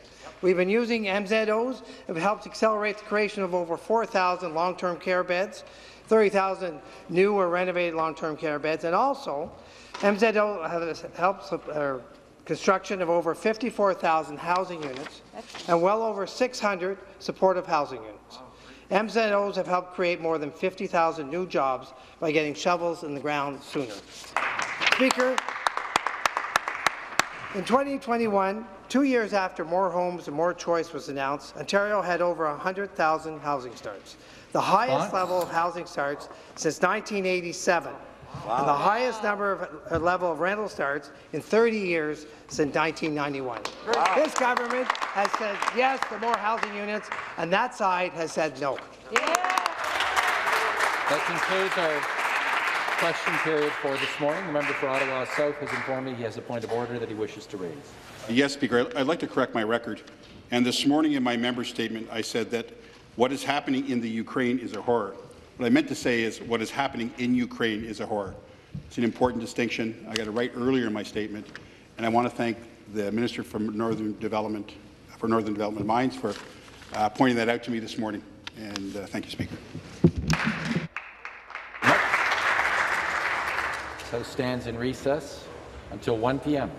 We've been using MZOs have helped accelerate the creation of over 4,000 long-term care beds, 30,000 new or renovated long-term care beds, and also MZO has helped uh, construction of over 54,000 housing units and well over 600 supportive housing units. MZOs have helped create more than 50,000 new jobs by getting shovels in the ground sooner. Speaker, in 2021, two years after More Homes and More Choice was announced, Ontario had over 100,000 housing starts, the highest level of housing starts since 1987, wow. and the highest number of uh, level of rental starts in 30 years since 1991. Wow. This government has said yes to more housing units, and that side has said no. Yeah. That concludes our question period for this morning. The member for Ottawa South has informed me he has a point of order that he wishes to raise. Yes, Speaker. I'd like to correct my record. And this morning in my member statement, I said that what is happening in the Ukraine is a horror. What I meant to say is what is happening in Ukraine is a horror. It's an important distinction. I got it right earlier in my statement. And I want to thank the Minister for Northern Development, for Northern Development Mines for uh, pointing that out to me this morning. And uh, thank you, Speaker. House stands in recess until 1 p.m.